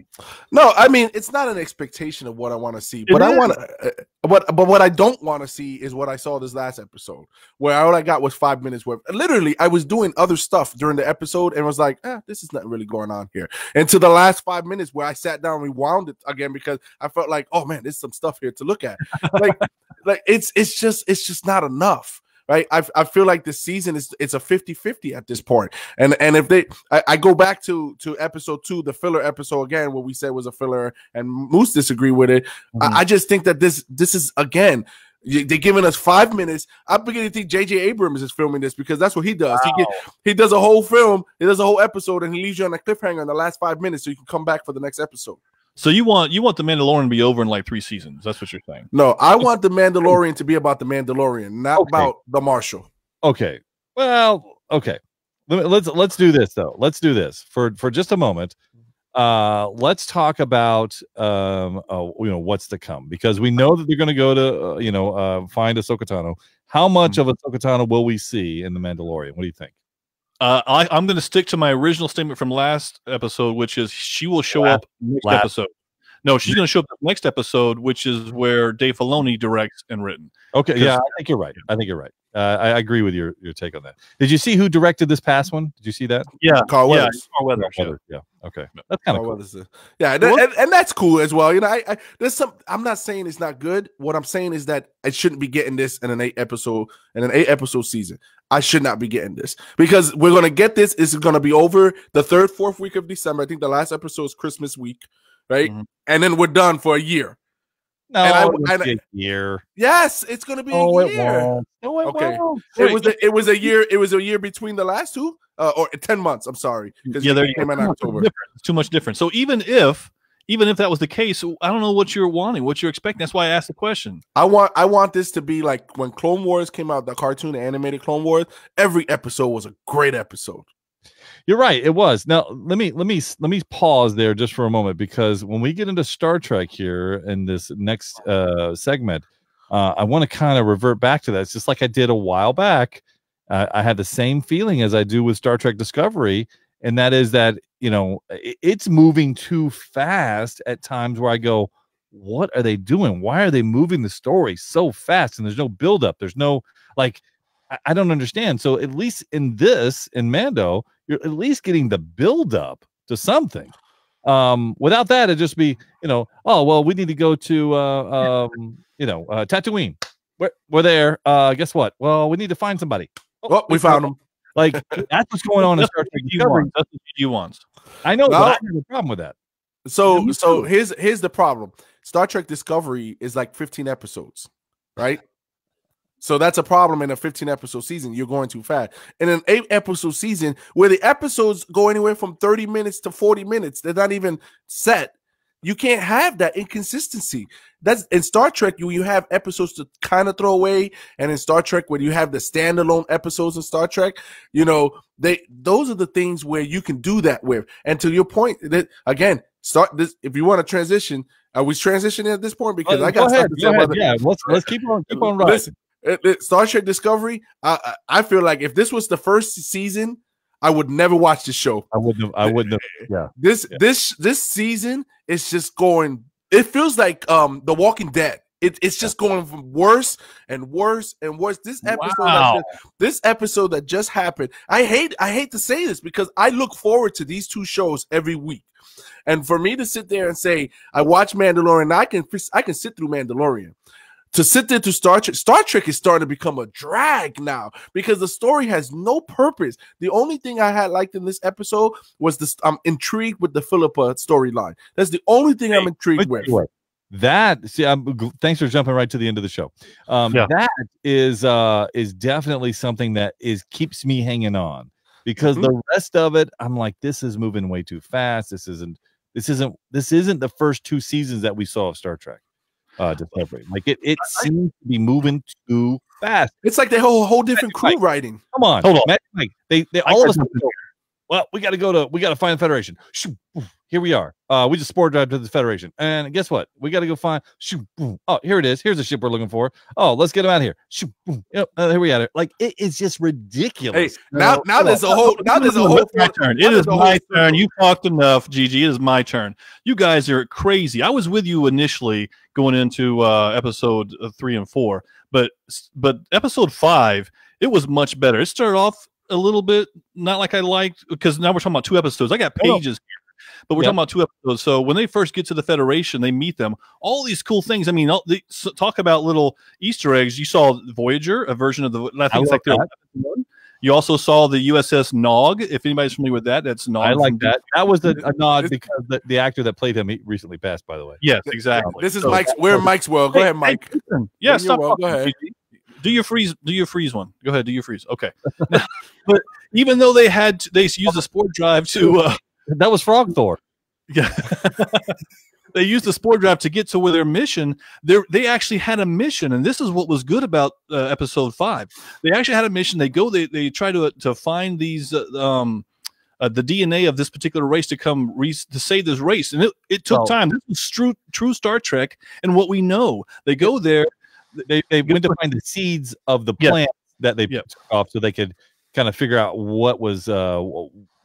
No, I mean it's not an expectation of what I want to see, It but I want to. Uh, but but what I don't want to see is what I saw this last episode, where all I got was five minutes worth. Literally, I was doing other stuff during the episode and was like, eh, "This is not really going on here." And to the last five minutes, where I sat down and rewound it again because I felt like, "Oh man, there's some stuff here to look at." Like, like it's it's just it's just not enough. Right, I, I feel like the season is it's a 50-50 at this point, and and if they I, I go back to to episode two, the filler episode again, what we said was a filler, and Moose disagree with it. I, mm-hmm. I just think that this this is again. They're giving us five minutes. I'm beginning to think J.J. Abrams is filming this because that's what he does. He get, he does a whole film, he does a whole episode, and he leaves you on a cliffhanger in the last five minutes, so you can come back for the next episode. So you want you want the Mandalorian to be over in like three seasons? That's what you're saying. No, I want the Mandalorian to be about the Mandalorian, not Okay. about the Marshal. okay. Well, okay. Let's let's do this though. Let's do this for for just a moment. Uh, let's talk about um, uh, you know what's to come because we know that they're going to go to uh, you know uh, find Ahsoka Tano. How much of Ahsoka Tano will we see in the Mandalorian? What do you think? Uh, I, I'm going to stick to my original statement from last episode, which is she will show Last- up next last- episode. No, she's going to show up next episode, which is where Dave Filoni directs and written. Okay, yeah, I think you're right. I think you're right. Uh, I, I agree with your your take on that. Did you see who directed this past one? Did you see that? Yeah, Carl yeah, Weathers. Carl Weathers, yeah. Weathers, Yeah. Okay. That's kind of Carl cool. Weathers, Yeah, and, and, and that's cool as well. You know, I, I there's some. I'm not saying it's not good. What I'm saying is that I shouldn't be getting this in an eight episode in an eight episode season. I should not be getting this because we're gonna get this. It's gonna be over the third, fourth week of December. I think the last episode is Christmas week, right? Mhm. And then we're done for a year. No, And I- and a year. Yes, it's gonna be No, a it won't. No, it Okay. won't. It was a, it was a year. It was a year between the last two, uh, or ten months. I'm sorry, because Yeah, there came in October. It's too much different. So even if even if that was the case, I don't know what you're wanting, what you're expecting. That's why I asked the question. I want I want this to be like when Clone Wars came out, the cartoon, the animated Clone Wars. Every episode was a great episode. You're right. It was. Now let me let me let me pause there just for a moment because when we get into Star Trek here in this next uh, segment, uh, I want to kind of revert back to that. It's just like I did a while back. Uh, I had the same feeling as I do with Star Trek Discovery, and that is that you know it's moving too fast at times where I go, "What are they doing? Why are they moving the story so fast?" And there's no buildup. There's no like. I- I don't understand. So at least in this, in Mando, you're at least getting the build up to something. Um, without that, it'd just be, you know, oh well, we need to go to uh um, you know, uh Tatooine. We're we're there. Uh guess what? Well, we need to find somebody. Oh, Well, we found them. Like that's what's going on in Star Trek GG Discovery. That's what GG wants. I know, but No. I have a problem with that. So me so too. here's here's the problem. Star Trek Discovery is like 15 episodes, right? So that's a problem in a 15 episode season. You're going too fast. In an eight episode season, where the episodes go anywhere from 30 minutes to 40 minutes, they're not even set. You can't have that inconsistency. That's in Star Trek. You you have episodes to kind of throw away, and in Star Trek, when you have the standalone episodes in Star Trek, you know they those are the things where you can do that with. And to your point, that again, start this. If you want to transition, are we transitioning at this point? Because Uh, I go got ahead, to go ahead. Yeah, let's let's keep on keep on riding. Listen, Star Trek Discovery. I I feel like if this was the first season, I would never watch the show. I wouldn't have I wouldn't have This Yeah. this this season is just going. It feels like um The Walking Dead. It, it's just going from worse and worse and worse. This episode, Wow. just- this episode that just happened. I hate I hate to say this because I look forward to these two shows every week, and for me to sit there and say I watch Mandalorian, I can I can sit through Mandalorian. To sit there to Star Trek, Star Trek is starting to become a drag now because the story has no purpose. The only thing I had liked in this episode was this. I'm intrigued with the Philippa storyline. That's the only thing I'm intrigued with. Anyway, that see I'm thanks for jumping right to the end of the show um Yeah. that is uh is definitely something that is keeps me hanging on because Mhm. the rest of it i'm like this is moving way too fast this isn't this isn't this isn't the first two seasons that we saw of star trek uh discovery like it it seems to be moving too fast It's like the whole whole different crew Mike. writing. come on Hold on. Matt, Mike, they they all of got us well we got to go to we got to find the federation Shoo, oof, here we are uh we just spore drive to the federation and guess what we got to go find shoo, boom. oh here it is here's the ship we're looking for oh let's get them out of here Shoo, boom. Yep, uh, here we are like it is just Hey, ridiculous now now there's a whole now there's a whole It's my turn. now It there's is a whole my turn. You talked enough, Gigi. It is my turn. You guys are crazy. I was with you initially going into uh, episode uh, three and four, but but episode five it was much better. It started off a little bit not like I liked because now we're talking about two episodes. I got No, no. pages here, but we're Yep. talking about two episodes. So when they first get to the Federation, they meet them. All these cool things. I mean, all, they, so talk about little Easter eggs. You saw Voyager, a version of the. I think it's like their one. You also saw the USS Nog. If anybody's familiar with that, that's Nog. i like that that was a, a nod because the, the actor that played him he recently passed by the way Yes, exactly. This is So- Mike's. We're in Mike's world. Go Hey, ahead, Mike. hey. Yeah, Yeah, you're stop. welcome. Go ahead. Do your freeze. Do your freeze one. Go ahead. Do your freeze. Okay. But even though they had, they used a spore drive to. Uh, that was frog thor Yeah. they used the spore drive to get to where their mission. They they actually had a mission, and this is what was good about uh, episode five. They actually had a mission. They go. They they try to to find these uh, um. Uh, the DNA of this particular race to come re- to save this race, and it, it took Well- time. This is true, true Star Trek, and what we know. They go there. they, they went to find the seeds of the Yeah. plant that they Yeah. took off so they could kind of figure out what was uh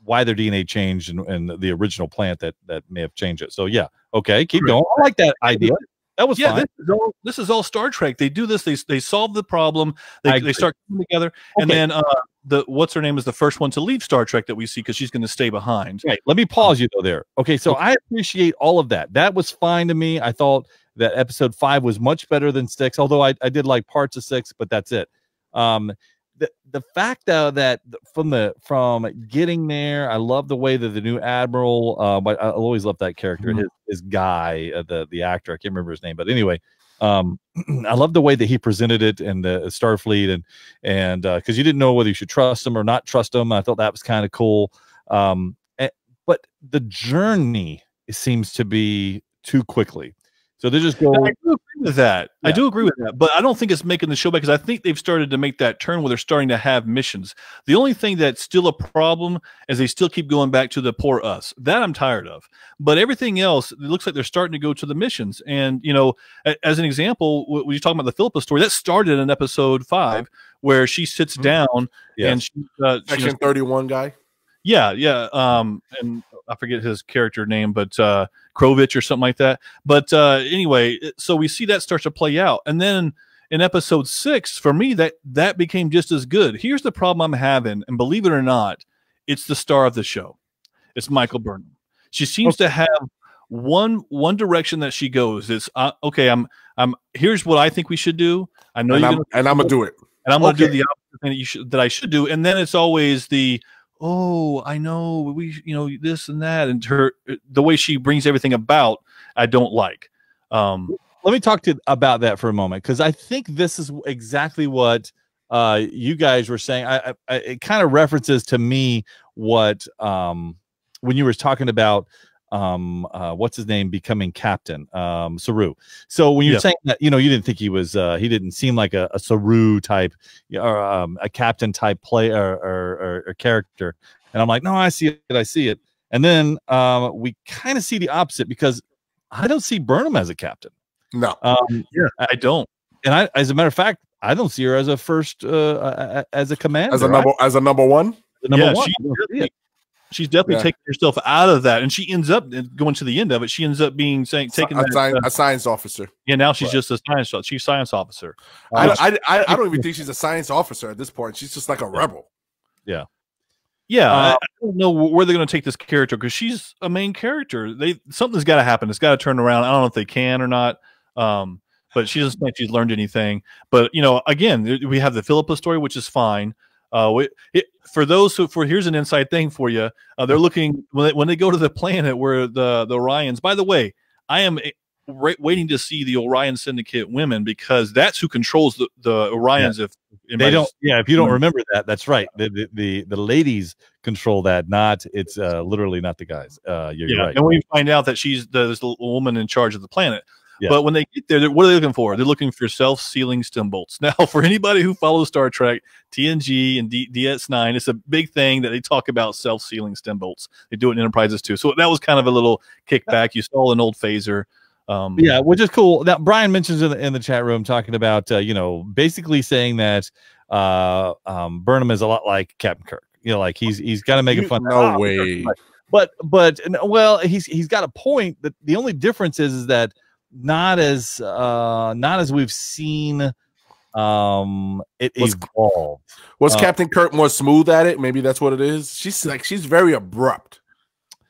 why their DNA changed and, and the original plant that that may have changed it. So yeah, okay, keep going. I like that idea. That was yeah, fine. this is, all, this is all Star Trek. They do this. They they solve the problem. They, they start coming together, and then uh, the what's her name is the first one to leave Star Trek that we see because she's going to stay behind. Right. Let me pause you though there. Okay, so I appreciate all of that. That was fine to me. I thought that episode five was much better than six, although I, I did like parts of six, but that's it. Um the, the fact though that from the from getting there, I love the way that the new admiral. Uh, I I always love that character. Mhm. His his guy, uh, the the actor. I can't remember his name, but anyway, um, I love the way that he presented it and the Starfleet and and because you didn't know whether you should trust him or not trust him. I thought that was kind of cool. Um, eh, but the journey seems to be too quickly. So they're just go. I do agree with that. I do agree with that, but I don't think it's making the show back because I think they've started to make that turn where they're starting to have missions. The only thing that's still a problem is they still keep going back to the poor us. That I'm tired of. But everything else, it looks like they're starting to go to the missions. And you know, as an example, wh- when you're talking about the Philippa story, that started in episode five where she sits Mhm. down Yes. and she, uh, she Section thirty one guy. Yeah, yeah. Um, and I forget his character name, but uh, Krovich or something like that. But uh, anyway, so we see that starts to play out, and then in episode six, for me, that that became just as good. Here's the problem I'm having, and believe it or not, it's the star of the show. It's Michael Burnham. She seems to have one one direction that she goes. It's uh, okay. I'm I'm. Here's what I think we should do. I know And gonna and I'm gonna do it. and I'm going to Okay. do the opposite thing that you should that I should do. And then it's always the oh, I know we you know this and that, and her the way she brings everything about, I don't like. Um, let me talk to about that for a moment because I think this is exactly what uh, you guys were saying. I, I it kind of references to me what um, when you were talking about um, uh, what's his name becoming captain, um, Saru. So when you're Yeah. saying that, you know, you didn't think he was, uh, he didn't seem like a, a Saru type or um, a captain type player or, or, or, or character. And I'm like, no, I see it, I see it. And then um, we kind of see the opposite because I don't see Burnham as a captain. No. Um, yeah, I don't. and I, as a matter of fact, I don't see her as a first, uh, uh, as a commander. As a I- number as a number one. the number Yeah, one. she- She's definitely Yeah. taking herself out of that, and she ends up going to the end of it. She ends up being saying taking a, that. sci- uh, a science officer. yeah, now she's Right. just a science chief science officer. I, Uh, I, I, I don't even think she's a science officer at this point. She's just like a rebel. Yeah, yeah. Uh, I don't know where they're going to take this character because she's a main character. They something's got to happen. It's got to turn around. I don't know if they can or not. Um, but she doesn't think she's learned anything. But you know, again, we have the Philippa story, which is fine. Uh, we, it, for those who, for here's an inside thing for you. Uh, they're looking when they, when they go to the planet where the the Orions. By the way, I am eh, ra- waiting to see the Orion Syndicate women because that's who controls the the Orions. If They don't. Yeah, if you don't Mm. remember that, that's right. The, the the the ladies control that. Not it's uh, literally not the guys. Uh, you're, you're right. and we find out that she's the, little woman in charge of the planet. Yeah. But when they get there, what are they looking for? They're looking for self-sealing stem bolts. Now, for anybody who follows Star Trek, TNG and D- DS9, it's a big thing that they talk about self-sealing stem bolts. They do it in Enterprises too. So that was kind of a little kickback. You saw an old phaser. Um, yeah, which is cool. Now Brian mentions in the, in the chat room talking about uh, you know basically saying that uh, um, Burnham is a lot like Captain Kirk. You know, like he's he's kind of making You- fun. no Ah, way. But but well, he's he's got a point. That the only difference is is that not as uh not as we've seen um it Was- evolve. Was Uh, Captain Kirk more smooth at it? Maybe that's what it is. She's like she's very abrupt.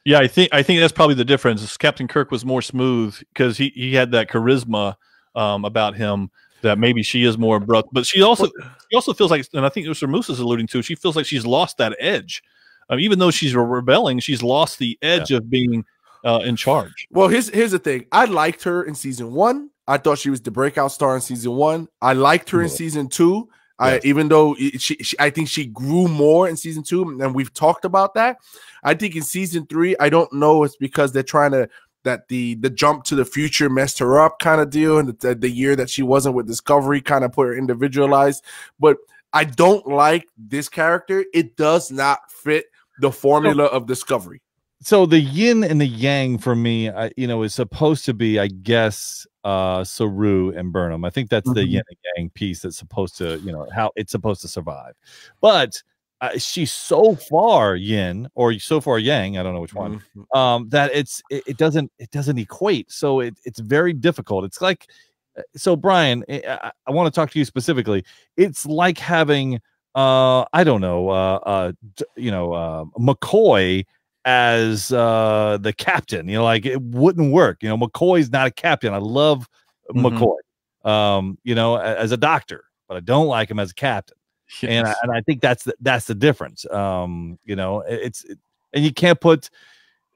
Yeah, I think I think that's probably the difference. is Captain Kirk was more smooth because he, he had that charisma um, about him that maybe she is more abrupt. But she also she also feels like, and I think Mr. Moose is alluding to, she feels like she's lost that edge. Um, even though she's rebelling, she's lost the edge of being uh, in charge. Well, here's here's the thing. I liked her in season one. I thought she was the breakout star in season one. I liked her in season two. I, even though she, she, I think she grew more in season two, and we've talked about that. I think in season three, I don't know. It's because they're trying to that the the jump to the future messed her up, kind of deal, and the, the year that she wasn't with Discovery kind of put her individualized. But I don't like this character. It does not fit the formula of Discovery. So the yin and the yang for me, I, you know, is supposed to be, I guess, uh Saru and Burnham. I think that's the Mhm. yin and yang piece that's supposed to, you know, how it's supposed to survive. But uh, she's so far yin or so far yang, I don't know which one, Mhm. um, that it's it, it doesn't it doesn't equate. So it, it's very difficult. It's like uh, so, Brian. I, I, I want to talk to you specifically. It's like having uh I don't know uh uh you know uh McCoy as uh the captain. You know, like it wouldn't work. You know, McCoy's not a captain. I love Mhm. McCoy. Um, you know, as a doctor, but I don't like him as a captain. and I, and I think that's the, that's the difference. Um, you know, it's it- and you can't put,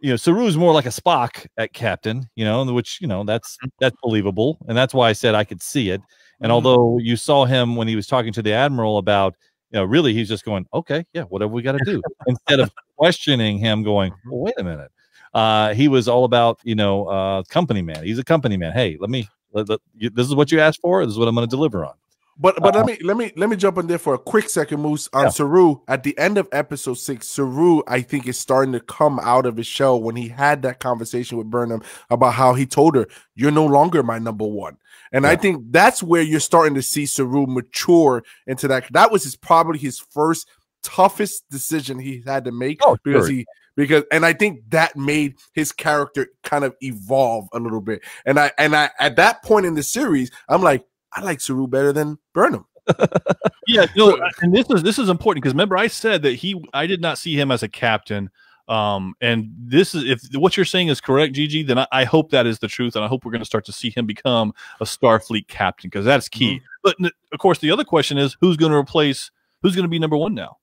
you know, Saru's more like a Spock at captain, you know, which you know that's that's believable, and that's why I said I could see it. And Mhm. although you saw him when he was talking to the admiral about, you know, really he's just going, okay, yeah, whatever we got to do, instead of questioning him, going, well, wait a minute. Uh, he was all about, you know, uh, company man. He's a company man. Hey, let me. Let, let- you, this is what you asked for. This is what I'm going to deliver on. But but let me let me let me jump in there for a quick second, Moose. On Yeah. Saru, at the end of episode six, Saru, I think, is starting to come out of his shell when he had that conversation with Burnham about how he told her, You're no longer my number one. And I think that's where you're starting to see Saru mature into that. That was his probably his first toughest decision he had to make Oh, because sure. he because and I think that made his character kind of evolve a little bit. And I and I at that point in the series, I'm like, I like Saru better than Burnham. Yeah, no, and this is this is important because remember I said that he I did not see him as a captain. Um, and this is if what you're saying is correct, Gigi, then I, I hope that is the truth, and I hope we're going to start to see him become a Starfleet captain because that's key. But of course, the other question is who's going to replace who's going to be number one now?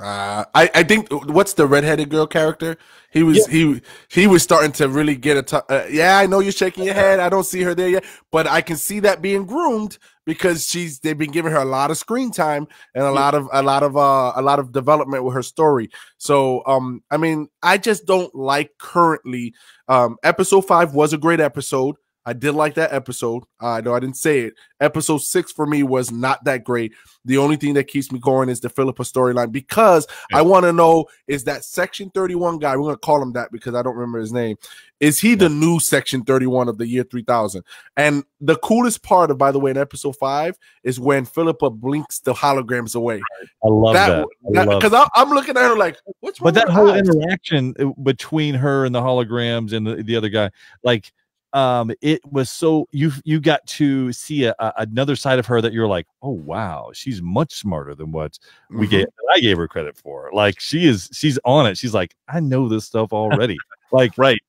Uh, I I think what's the redheaded girl character? He was he he was starting to really get a. T- uh, yeah, I know you're shaking your head. I don't see her there yet, but I can see that being groomed because she's they've been giving her a lot of screen time and a lot of a lot of uh a lot of development with her story. So um, I mean, I just don't like currently. Um, episode five was a great episode. I did like that episode. I know I didn't say it. Episode six for me was not that great. The only thing that keeps me going is the Philippa storyline because I want to know is that Section 31 guy, we're going to call him that because I don't remember his name. Is he the new Section 31 of the year 3000? And the coolest part of, by the way, in episode five is when Philippa blinks the holograms away. I love that. Because I'm looking at her like, what's wrong but that whole eyes? interaction uh, between her and the holograms and the, the other guy like um it was so you you got to see a, a- another side of her that you're like oh wow she's much smarter than what we Mhm. gave i gave her credit for like she is she's on it she's like i know this stuff already like Right.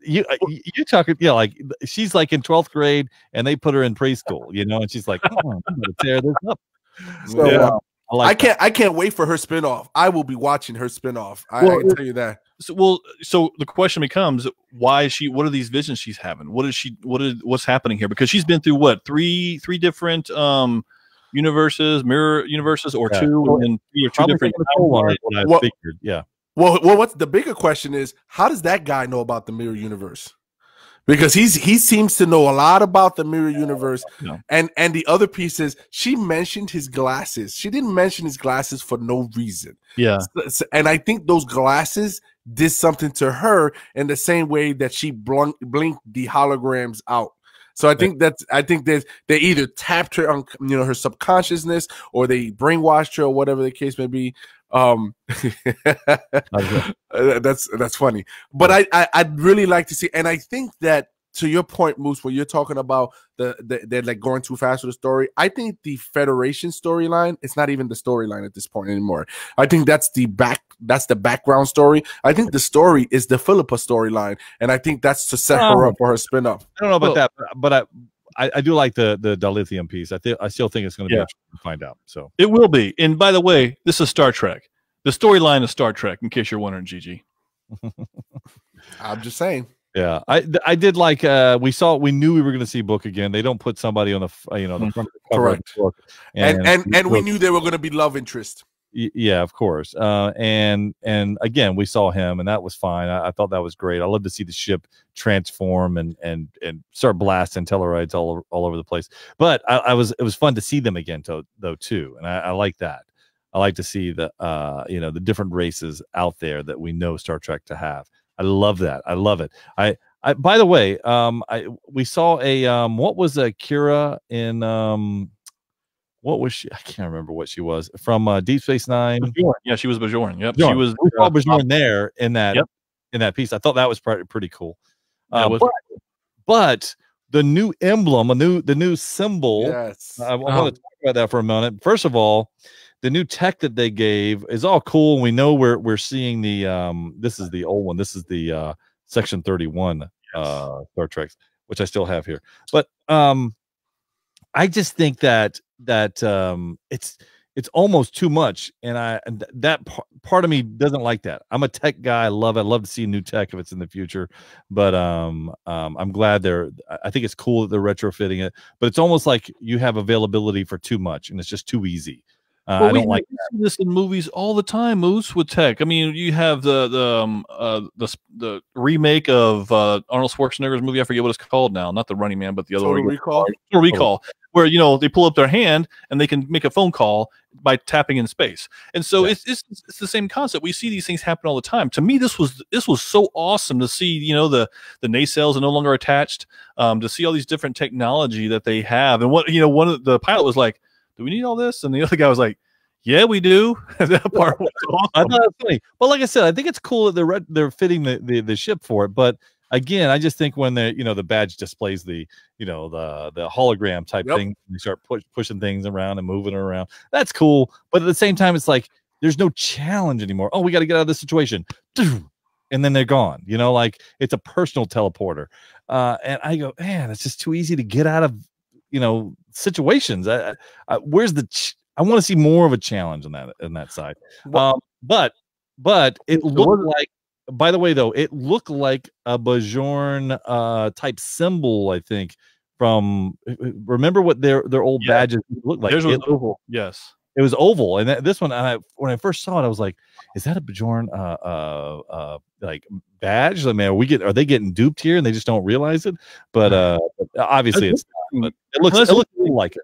you uh, you talking yeah like she's like in 12th grade and they put her in preschool you know and she's like oh, i'm gonna tear this up so Yeah. uh, I, like I can't. I can't wait for her spinoff. I will be watching her spinoff. I, Well, I can tell you that. So, well, so the question becomes, why is she? What are these visions she's having? What is she? What is what's happening here? Because she's been through what three three different um universes, mirror universes, or Yeah. two, Well, and then three or two different. taking a toll on her is what I Well- figured yeah Well, well, what's the bigger question is how does that guy know about the mirror universe? Because he's he seems to know a lot about the mirror universe, No. and and the other piece is she mentioned his glasses. She didn't mention his glasses for no reason, Yeah, S- and I think those glasses did something to her in the same way that she blunk, blinked the holograms out. So I think that's I think that they either tapped her on you know her subconsciousness or they brainwashed her or whatever the case may be. Um, uh, that's that's funny, but I, I I'd really like to see, and I think that to your point, Moose, when you're talking about the, the they're like going too fast with the story, I think the Federation storyline it's not even the storyline at this point anymore. I think that's the back that's the background story. I think the story is the Philippa storyline, and I think that's to set her Oh. up for her spinoff. I don't know about Well- that, but, but I, I I do like the the dilithium piece. I think I still think it's going to be Yeah. interesting to find out. So it will be. And by the way, this is Star Trek. The storyline of Star Trek, in case you're wondering, Gigi. I'm just saying. Yeah, I I did like uh we saw we knew we were going to see book again. They don't put somebody on the uh, you know the front of the cover of the Correct. book, And and and we knew they were going to be love interest. y- yeah, of course. Uh, and and again, we saw him, and that was fine. I, I thought that was great. I love to see the ship transform and and and start blasting Tellarites all over, all over the place. But I, I was it was fun to see them again, to, though too, and I, I like that. I like to see the uh you know the different races out there that we know Star Trek to have. I love that. I love it. I I by the way, um I we saw a um what was a Kira in um what was she? I can't remember what she was from uh, Deep Space Nine. Bajoran. Yeah, she was Bajoran. Yep, she was. we saw uh, Bajoran there in that Yep. in that piece. I thought that was pretty, pretty cool. Yeah, Uh, was but, but the new emblem, a new the new symbol. Yes. I, want to talk about that for a minute. First of all, the new tech that they gave is all cool. We know we're we're seeing the um this is the old one. This is the uh section 31 uh Star Trek, which I still have here. But um I just think that that um it's it's almost too much, and I and th- that par- part of me doesn't like that. I'm a tech guy. I love it. I love to see new tech if it's in the future, but um, um, I'm glad they're. I think it's cool that they're retrofitting it, but it's almost like you have availability for too much, and it's just too easy. Uh, Well, I we don't like. see this in movies all the time, Moose, with tech. I mean, you have the the um, uh, the the remake of uh, Arnold Schwarzenegger's movie. I forget what it's called now. Not the Running Man, but the other Total one. Recall. Total Recall, where you know they pull up their hand and they can make a phone call by tapping in space. And so it's, it's it's the same concept. We see these things happen all the time. To me, this was this was so awesome to see. You know, the the nacelles are no longer attached. Um, to see all these different technology that they have, and what you know, one of the pilot was like, "Do we need all this?" And the other guy was like, "Yeah, we do." that part was I thought it funny. But like I said, I think it's cool that they're they're fitting the, the the ship for it. But again, I just think when the you know the badge displays the you know the the hologram type Yep. thing, they start push, pushing things around and moving it around. That's cool. But at the same time, it's like there's no challenge anymore. Oh, we got to get out of this situation, and then they're gone. You know, like it's a personal teleporter. Uh, and I go, man, it's just too easy to get out of you know situations. I, I, where's the ch- I want to see more of a challenge on that on that side. Um, but but it looked like. By the way, though, it looked like a Bajoran uh, type symbol. I think from remember what their their old Yeah. badges looked like. There's It, oval. Yes. it was oval, and that, this one, and I, when I first saw it, I was like, "Is that a Bajoran uh, uh, uh, like badge? Like, man, are we get are they getting duped here, and they just don't realize it?" But uh, obviously, it's. But it looks it looks like it.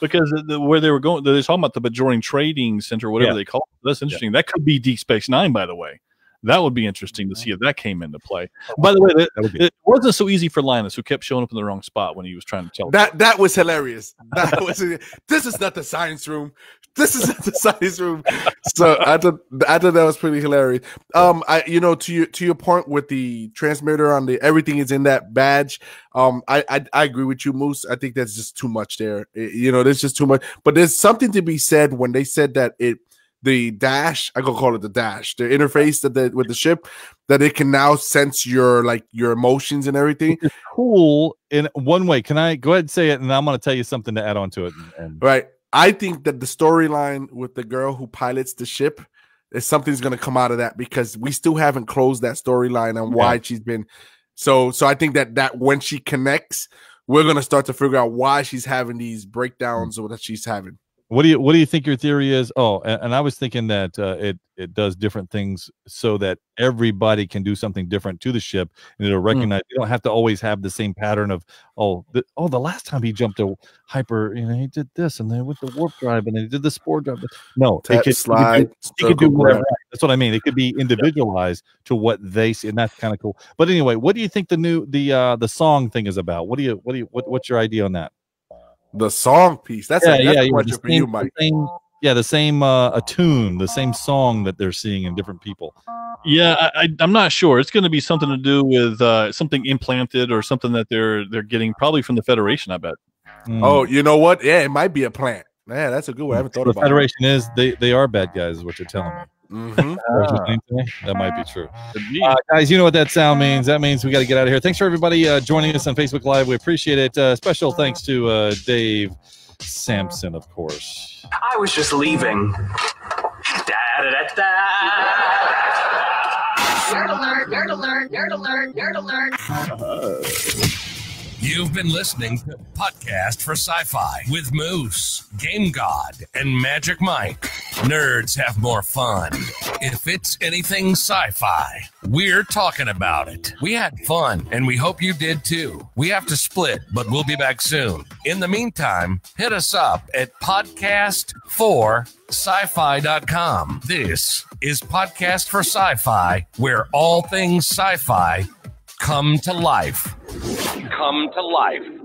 because the, where they were going, they're talking about the Bajoran Trading Center, whatever Yeah. they call it. That's interesting. That could be Deep Space Nine, by the way. That would be interesting to see if that came into play. By the way, that, That would be it wasn't so easy for Linus, who kept showing up in the wrong spot when he was trying to tell. That that was hilarious. That was this is not the science room. This is not the science room. So I thought I thought that was pretty hilarious. Um, I you know to your to your point with the transmitter on the everything is in that badge. Um, I I, I agree with you, Moose. I think that's just too much there. I- you know, there's just too much. But there's something to be said when they said that it the dash i gonna call it the dash the interface that the with the ship that it can now sense your like your emotions and everything cool in one way. Can I go ahead and say it, and I'm going to tell you something to add on to it. And, and Right. I think that the storyline with the girl who pilots the ship is something's going to come out of that because we still haven't closed that storyline on why she's been so so I think that that when she connects we're going to start to figure out why she's having these breakdowns mm. or that she's having. What do you what do you think your theory is? Oh, and, and I was thinking that uh, it it does different things so that everybody can do something different to the ship, and it'll recognize. You don't have to always have the same pattern of oh the, oh the last time he jumped a hyper, you know, he did this, and then with the warp drive, and then he did the spore drive. No, Tap, it could, slide, it could, do- it could do whatever. That's what I mean. It could be individualized to what they see, and that's kind of cool. But anyway, what do you think the new the uh the song thing is about? What do you what do you what, what's your idea on that? The song piece. That's a, that's a yeah, question the for you, same- Mike. the same- yeah, the same uh, a tune, the same song that they're seeing in different people. Yeah, I, I, I'm not sure. It's going to be something to do with uh, something implanted or something that they're they're getting probably from the Federation. I bet. Mm. Oh, you know what? Yeah, it might be a plant. Yeah, that's a good one. I haven't thought the about Federation is they they are bad guys, is what you're telling me. It. Mhm. Is what you're saying to me? That might be true. Uh, guys, you know what that sound means. That means we got to get out of here. Thanks for everybody uh, joining us on Facebook Live. We appreciate it. Uh, special thanks to uh, Dave Sampson, of course. I was just leaving. Da, da, da, da. Nerd alert, nerd alert, nerd alert, nerd alert. You've been listening to Podcast for Sci-Fi with Moose, Game God, and Magic Mike. Nerds have more fun. If it's anything sci-fi, we're talking about it. We had fun, and we hope you did too. We have to split, but we'll be back soon. In the meantime, hit us up at podcast4sci-fi.com. This is Podcast for Sci-Fi, where all things sci-fi come to life. Come to life.